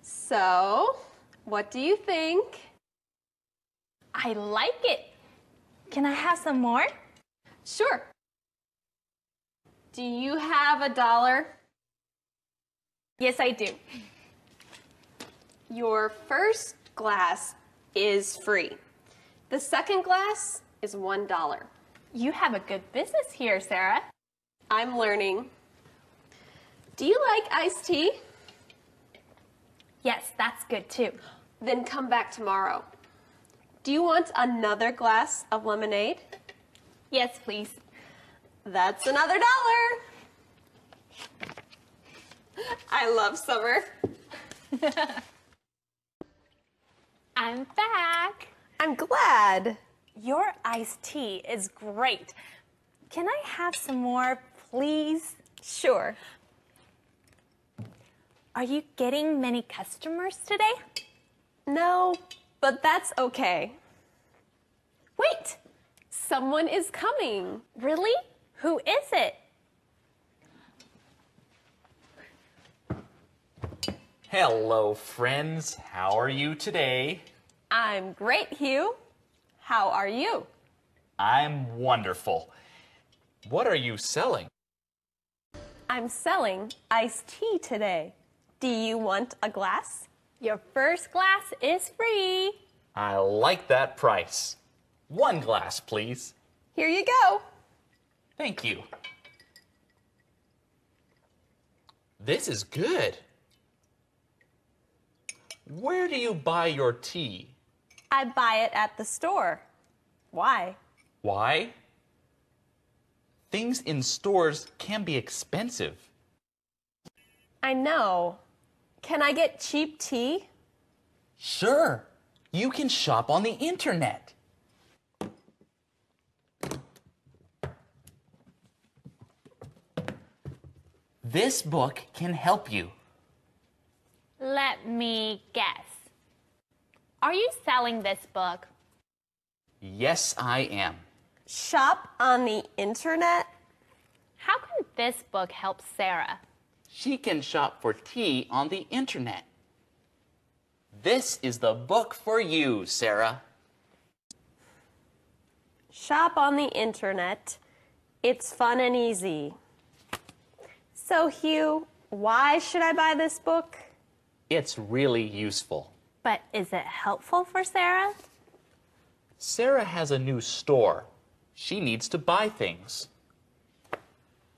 So, what do you think? I like it. Can I have some more? Sure. Do you have a dollar? Yes, I do. Your first glass is free. The second glass is one dollar. You have a good business here, Sarah. I'm learning. Do you like iced tea? Yes, that's good too. Then come back tomorrow. Do you want another glass of lemonade? Yes, please. That's another dollar. I love summer. [LAUGHS] I'm back. I'm glad. Your iced tea is great. Can I have some more, please? Sure. Are you getting many customers today? No, but that's okay. Wait! Someone is coming. Really? Who is it? Hello, friends. How are you today? I'm great, Hugh. How are you? I'm wonderful. What are you selling? I'm selling iced tea today. Do you want a glass? Your first glass is free. I like that price. One glass, please. Here you go. Thank you. This is good. Where do you buy your tea? I buy it at the store. Why? Why? Things in stores can be expensive. I know. Can I get cheap tea? Sure. You can shop on the internet. This book can help you. Let me guess. Are you selling this book? Yes, I am. Shop on the internet? How can this book help Sarah? She can shop for tea on the internet. This is the book for you, Sarah. Shop on the internet. It's fun and easy. So, Hugh, why should I buy this book? It's really useful. But is it helpful for Sarah? Sarah has a new store. She needs to buy things.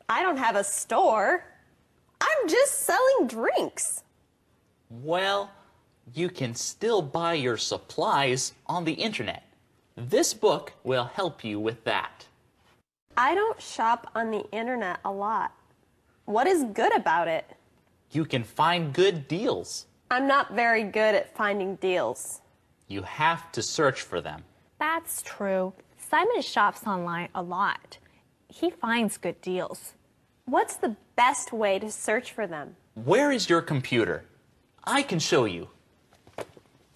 I don't have a store. I'm just selling drinks. Well, you can still buy your supplies on the internet. This book will help you with that. I don't shop on the internet a lot. What is good about it? You can find good deals. I'm not very good at finding deals. You have to search for them. That's true. Simon shops online a lot. He finds good deals. What's the best way to search for them? Where is your computer? I can show you.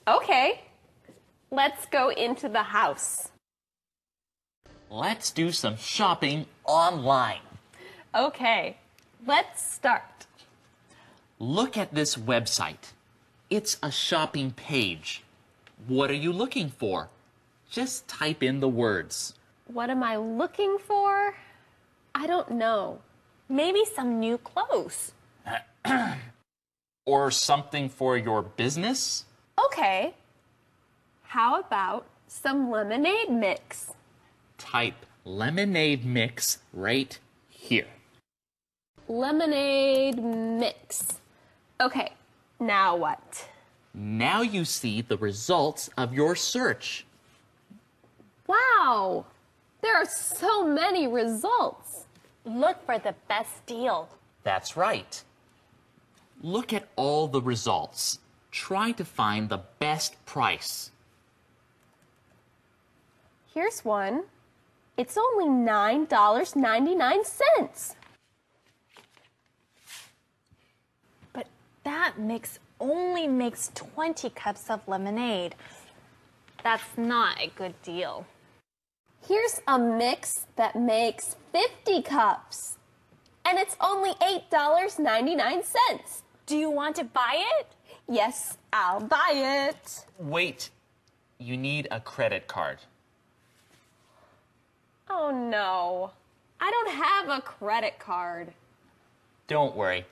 Okay. Let's go into the house. Let's do some shopping online. Okay. Let's start. Look at this website. It's a shopping page. What are you looking for? Just type in the words. What am I looking for? I don't know. Maybe some new clothes. [CLEARS THROAT] Or something for your business? Okay. How about some lemonade mix? Type lemonade mix right here. Lemonade mix. Okay, now what? Now you see the results of your search. Wow, there are so many results. Look for the best deal. That's right. Look at all the results. Try to find the best price. Here's one. It's only $9.99. But that mix only makes 20 cups of lemonade. That's not a good deal. Here's a mix that makes 50 cups. And it's only $8.99. Do you want to buy it? Yes, I'll buy it. Wait, you need a credit card. Oh no, I don't have a credit card. Don't worry,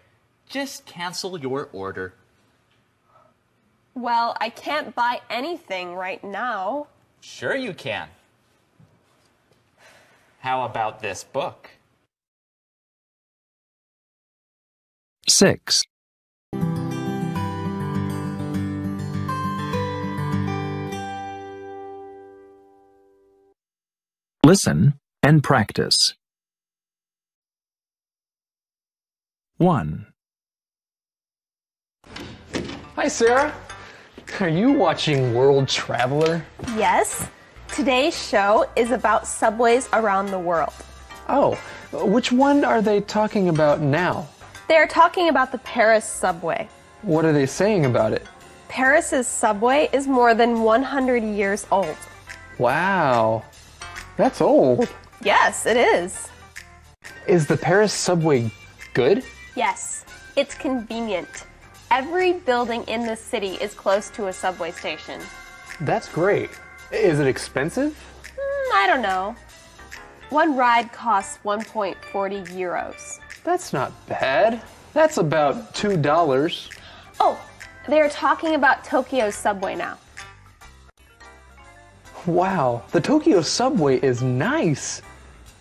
just cancel your order. Well, I can't buy anything right now. Sure, you can. How about this book? 6. Listen and practice. 1, Hi, Sarah. Are you watching World Traveler? Yes. Today's show is about subways around the world. Oh, which one are they talking about now? They're talking about the Paris subway. What are they saying about it? Paris's subway is more than 100 years old. Wow, that's old. Yes, it is. Is the Paris subway good? Yes, it's convenient. Every building in the city is close to a subway station. That's great. Is it expensive? Hmm, I don't know. One ride costs 1.40 euros. That's not bad. That's about $2. Oh, they're talking about Tokyo's subway now. Wow, the Tokyo subway is nice.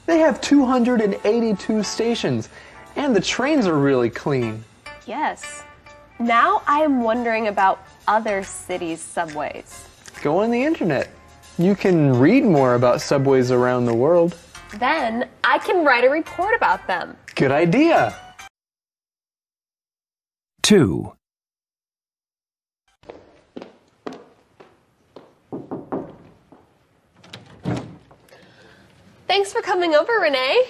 They have 282 stations, and the trains are really clean. Yes. Now I am wondering about other cities' subways. Go on the internet. You can read more about subways around the world. Then I can write a report about them. Good idea. 2, Thanks for coming over, Renee.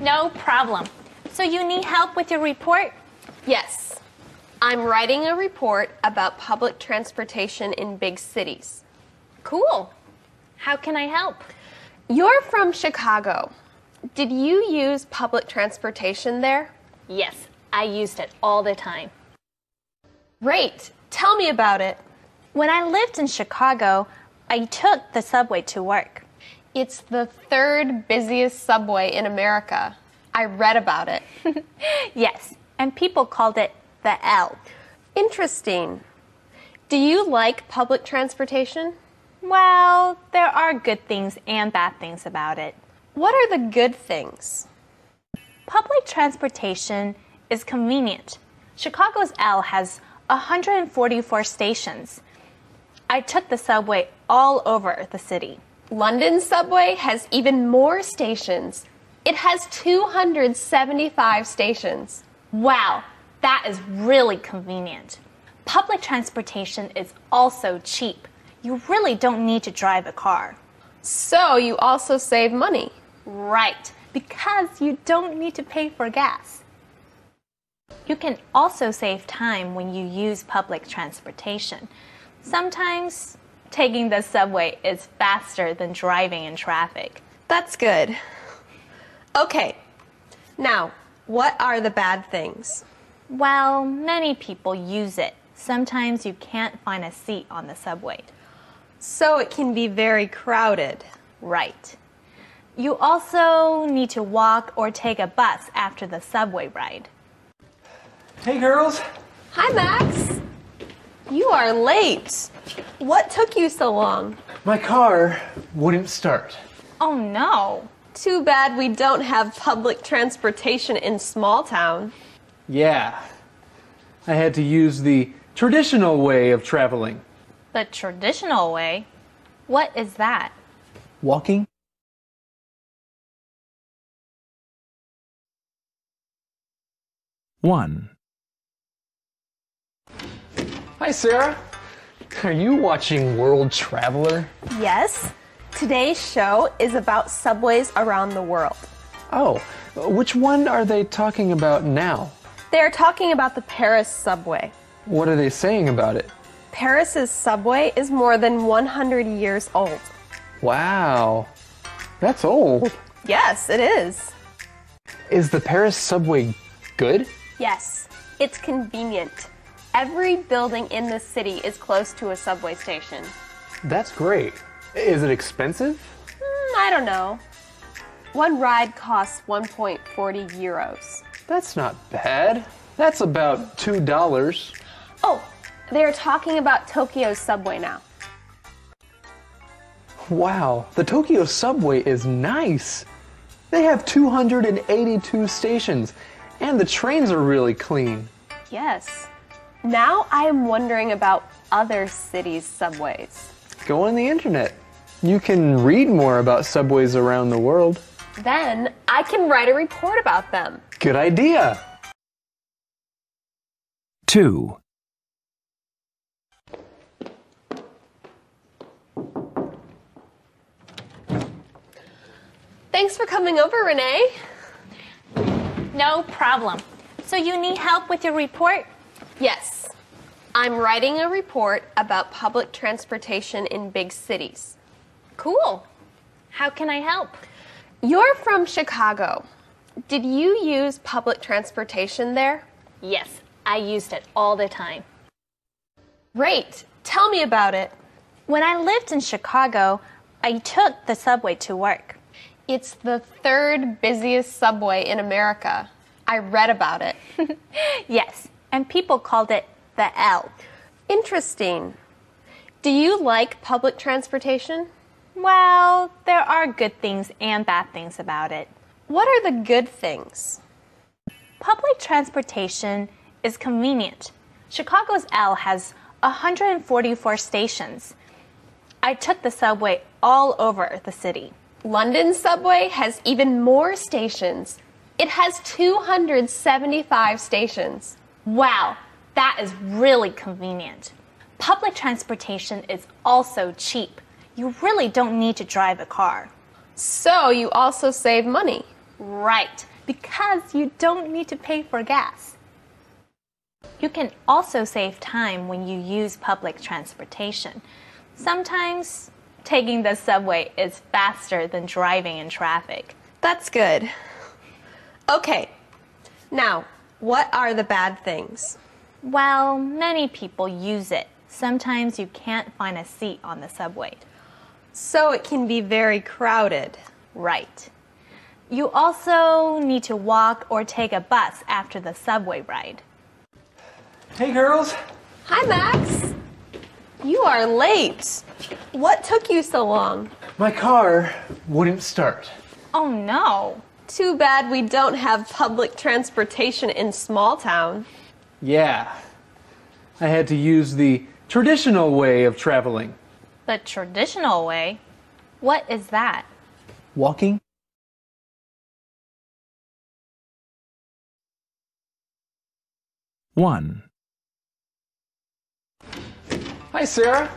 No problem. So you need help with your report? Yes. I'm writing a report about public transportation in big cities. Cool. How can I help? You're from Chicago. Did you use public transportation there? Yes, I used it all the time. Great. Tell me about it. When I lived in Chicago, I took the subway to work. It's the third busiest subway in America. I read about it. [LAUGHS] Yes, and people called it the L. Interesting. Do you like public transportation? Well, there are good things and bad things about it. What are the good things? Public transportation is convenient. Chicago's L has 144 stations. I took the subway all over the city. London's subway has even more stations. It has 275 stations. Wow, that is really convenient. Public transportation is also cheap. You really don't need to drive a car. So you also save money. Right, because you don't need to pay for gas. You can also save time when you use public transportation. Sometimes taking the subway is faster than driving in traffic. That's good. Okay, now, what are the bad things? Well, many people use it. Sometimes you can't find a seat on the subway. So it can be very crowded. Right. You also need to walk or take a bus after the subway ride. Hey, girls. Hi, Max. You are late. What took you so long? My car wouldn't start. Oh no. Too bad we don't have public transportation in small town. Yeah. I had to use the traditional way of traveling. The traditional way? What is that? Walking? One, Hi, Sarah. Are you watching World Traveler? Yes. Today's show is about subways around the world. Oh, which one are they talking about now? They're talking about the Paris subway. What are they saying about it? Paris's subway is more than 100 years old. Wow, that's old. Yes, it is. Is the Paris subway good? Yes, it's convenient. Every building in the city is close to a subway station. That's great. Is it expensive? Hmm, I don't know. One ride costs 1.40 euros. That's not bad. That's about $2. Oh, they're talking about Tokyo's subway now. Wow, the Tokyo subway is nice. They have 282 stations, and the trains are really clean. Yes. Now I am wondering about other cities' subways. Go on the internet. You can read more about subways around the world. Then I can write a report about them. Good idea. 2. Thanks for coming over, Renee. No problem. So you need help with your report? Yes. I'm writing a report about public transportation in big cities. Cool. How can I help? You're from Chicago. Did you use public transportation there? Yes, I used it all the time. Great. Tell me about it. When I lived in Chicago, I took the subway to work. It's the third busiest subway in America. I read about it. [LAUGHS] Yes, and people called it the L. Interesting. Do you like public transportation? Well, there are good things and bad things about it. What are the good things? Public transportation is convenient. Chicago's L has 144 stations. I took the subway all over the city. London's subway has even more stations. It has 275 stations. Wow, that is really convenient. Public transportation is also cheap. You really don't need to drive a car. So you also save money. Right, because you don't need to pay for gas. You can also save time when you use public transportation. Sometimes taking the subway is faster than driving in traffic. That's good. Okay. Now, what are the bad things? Well, many people use it. Sometimes you can't find a seat on the subway. So it can be very crowded. Right. You also need to walk or take a bus after the subway ride. Hey, girls. Hi, Max. You are late. What took you so long? My car wouldn't start. Oh no. Too bad we don't have public transportation in small town. Yeah. I had to use the traditional way of traveling The traditional way? What is that? walking. One. Hi, Sarah.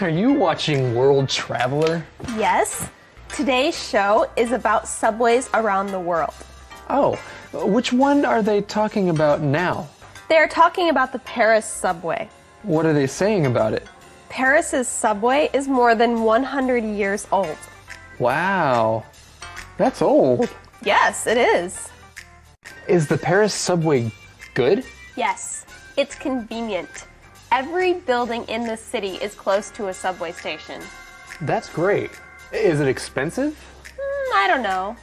Are you watching World Traveler? Yes. Today's show is about subways around the world. Oh, which one are they talking about now? They're talking about the Paris subway. What are they saying about it? Paris's subway is more than 100 years old. Wow, that's old. Yes, it is. Is the Paris subway good? Yes, it's convenient. Every building in the city is close to a subway station. That's great. Is it expensive? Hmm, I don't know.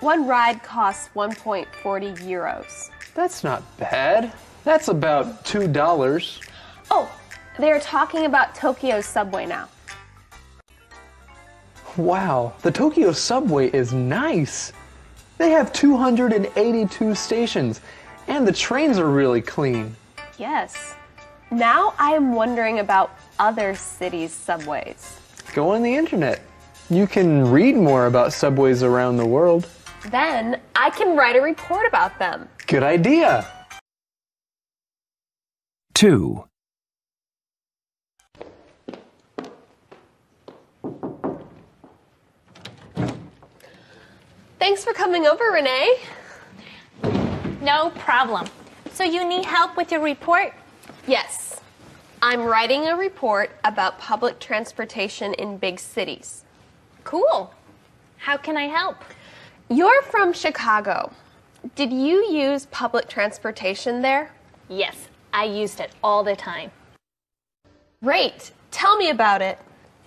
One ride costs 1.40 euros. That's not bad. That's about $2. Oh, they're talking about Tokyo's subway now. Wow, the Tokyo subway is nice. They have 282 stations, and the trains are really clean. Yes. Now I am wondering about other cities' subways. Go on the internet. You can read more about subways around the world. Then I can write a report about them. Good idea. 2. Thanks for coming over, Renee. No problem. So you need help with your report? Yes. I'm writing a report about public transportation in big cities. Cool. How can I help? You're from Chicago. Did you use public transportation there? Yes, I used it all the time. Great. Tell me about it.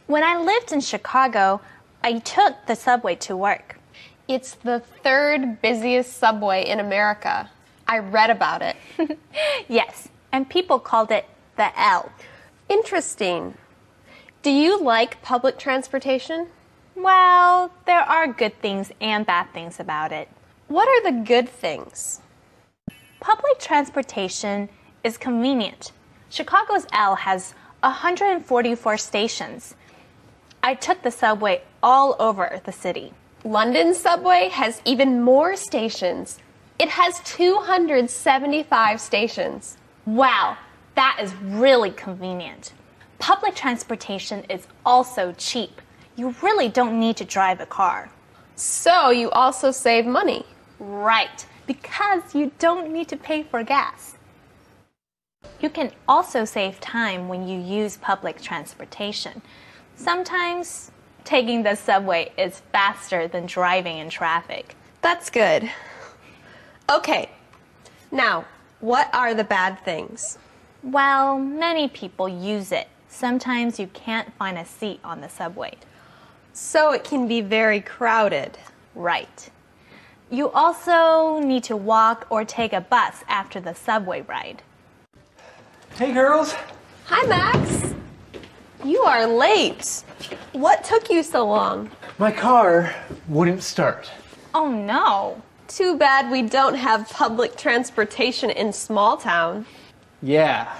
When I lived in Chicago, I took the subway to work. It's the third busiest subway in America. I read about it. [LAUGHS] Yes, and people called it the L. Interesting. Do you like public transportation? Well, there are good things and bad things about it. What are the good things? Public transportation is convenient. Chicago's L has 144 stations. I took the subway all over the city. London's subway has even more stations. It has 275 stations. Wow, that is really convenient. Public transportation is also cheap. You really don't need to drive a car. So you also save money. Right, because you don't need to pay for gas. You can also save time when you use public transportation. Sometimes taking the subway is faster than driving in traffic. That's good. Okay, now, what are the bad things? Well, many people use it. Sometimes you can't find a seat on the subway. So it can be very crowded. Right. You also need to walk or take a bus after the subway ride. Hey, girls. Hi, Max. You are late. What took you so long? My car wouldn't start. Oh no. Too bad we don't have public transportation in small town. Yeah.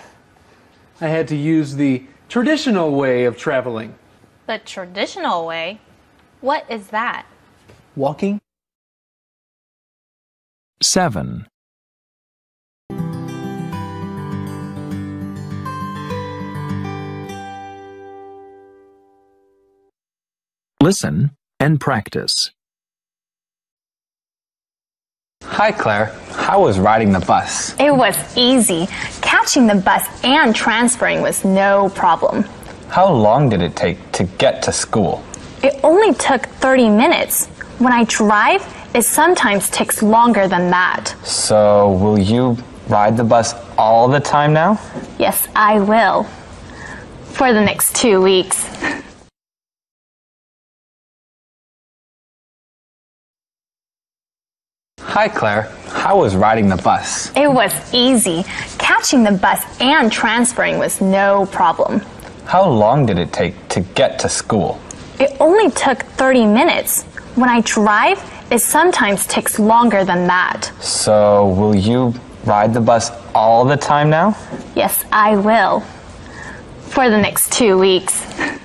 I had to use the traditional way of traveling. The traditional way? What is that? Walking? 7. Listen and practice. Hi, Claire. How was riding the bus? It was easy. Catching the bus and transferring was no problem. How long did it take to get to school? It only took 30 minutes. When I drive, it sometimes takes longer than that. So, will you ride the bus all the time now? Yes, I will. For the next two weeks. [LAUGHS] Hi, Claire. How was riding the bus? It was easy. Catching the bus and transferring was no problem. How long did it take to get to school? It only took 30 minutes. When I drive, it sometimes takes longer than that. So, will you ride the bus all the time now? Yes, I will. For the next two weeks. [LAUGHS]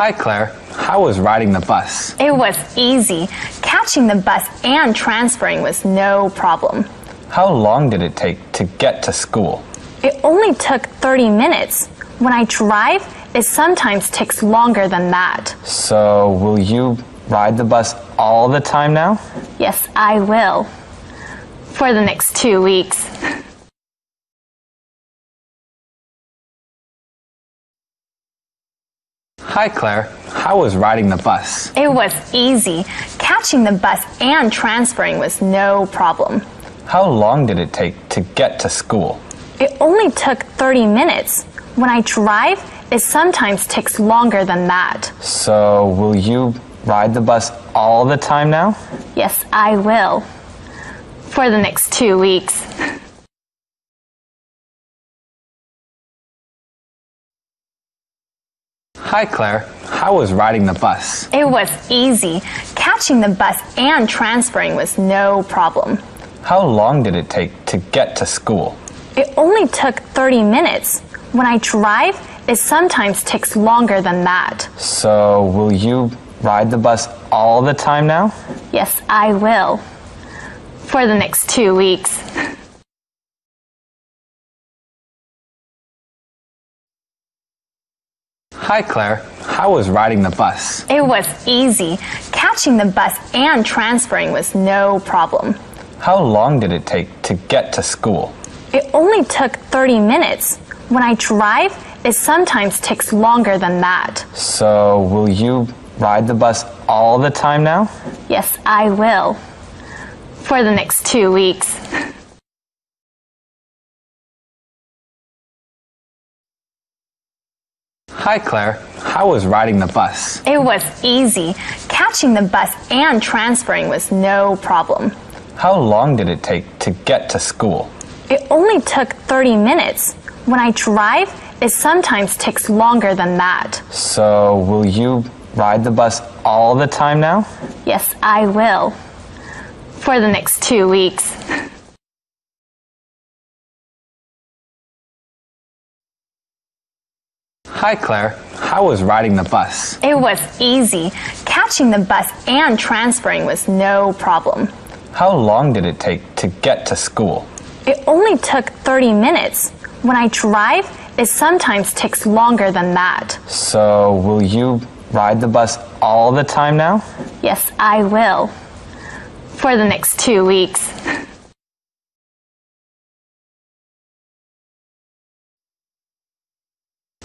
Hi, Claire. How was riding the bus? It was easy. Catching the bus and transferring was no problem. How long did it take to get to school? It only took 30 minutes. When I drive, it sometimes takes longer than that. So, will you ride the bus all the time now? Yes, I will. For the next two weeks. [LAUGHS] Hi, Claire. How was riding the bus? It was easy. Catching the bus and transferring was no problem. How long did it take to get to school? It only took 30 minutes. When I drive, it sometimes takes longer than that. So, will you ride the bus all the time now? Yes, I will. For the next two weeks. [LAUGHS] Hi, Claire. How was riding the bus? It was easy. Catching the bus and transferring was no problem. How long did it take to get to school? It only took 30 minutes. When I drive, it sometimes takes longer than that. So, will you ride the bus all the time now? Yes, I will. For the next two weeks. [LAUGHS] Hi, Claire. How was riding the bus? It was easy. Catching the bus and transferring was no problem. How long did it take to get to school? It only took 30 minutes. When I drive, it sometimes takes longer than that. So, will you ride the bus all the time now? Yes, I will. For the next two weeks. [LAUGHS] Hi, Claire. How was riding the bus? It was easy. Catching the bus and transferring was no problem. How long did it take to get to school? It only took 30 minutes. When I drive, it sometimes takes longer than that. So, will you ride the bus all the time now? Yes, I will. For the next two weeks. [LAUGHS] Hi, Claire. How was riding the bus? It was easy. Catching the bus and transferring was no problem. How long did it take to get to school? It only took 30 minutes. When I drive, it sometimes takes longer than that. So, will you ride the bus all the time now? Yes, I will. For the next two weeks. [LAUGHS]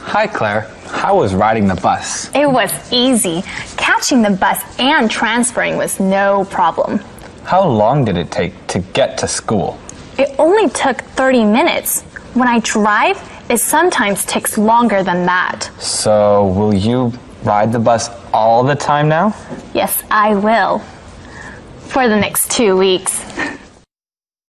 Hi, Claire. How was riding the bus? It was easy. Catching the bus and transferring was no problem. How long did it take to get to school? It only took 30 minutes. When I drive, it sometimes takes longer than that. So, will you ride the bus all the time now? Yes, I will. For the next two weeks. [LAUGHS]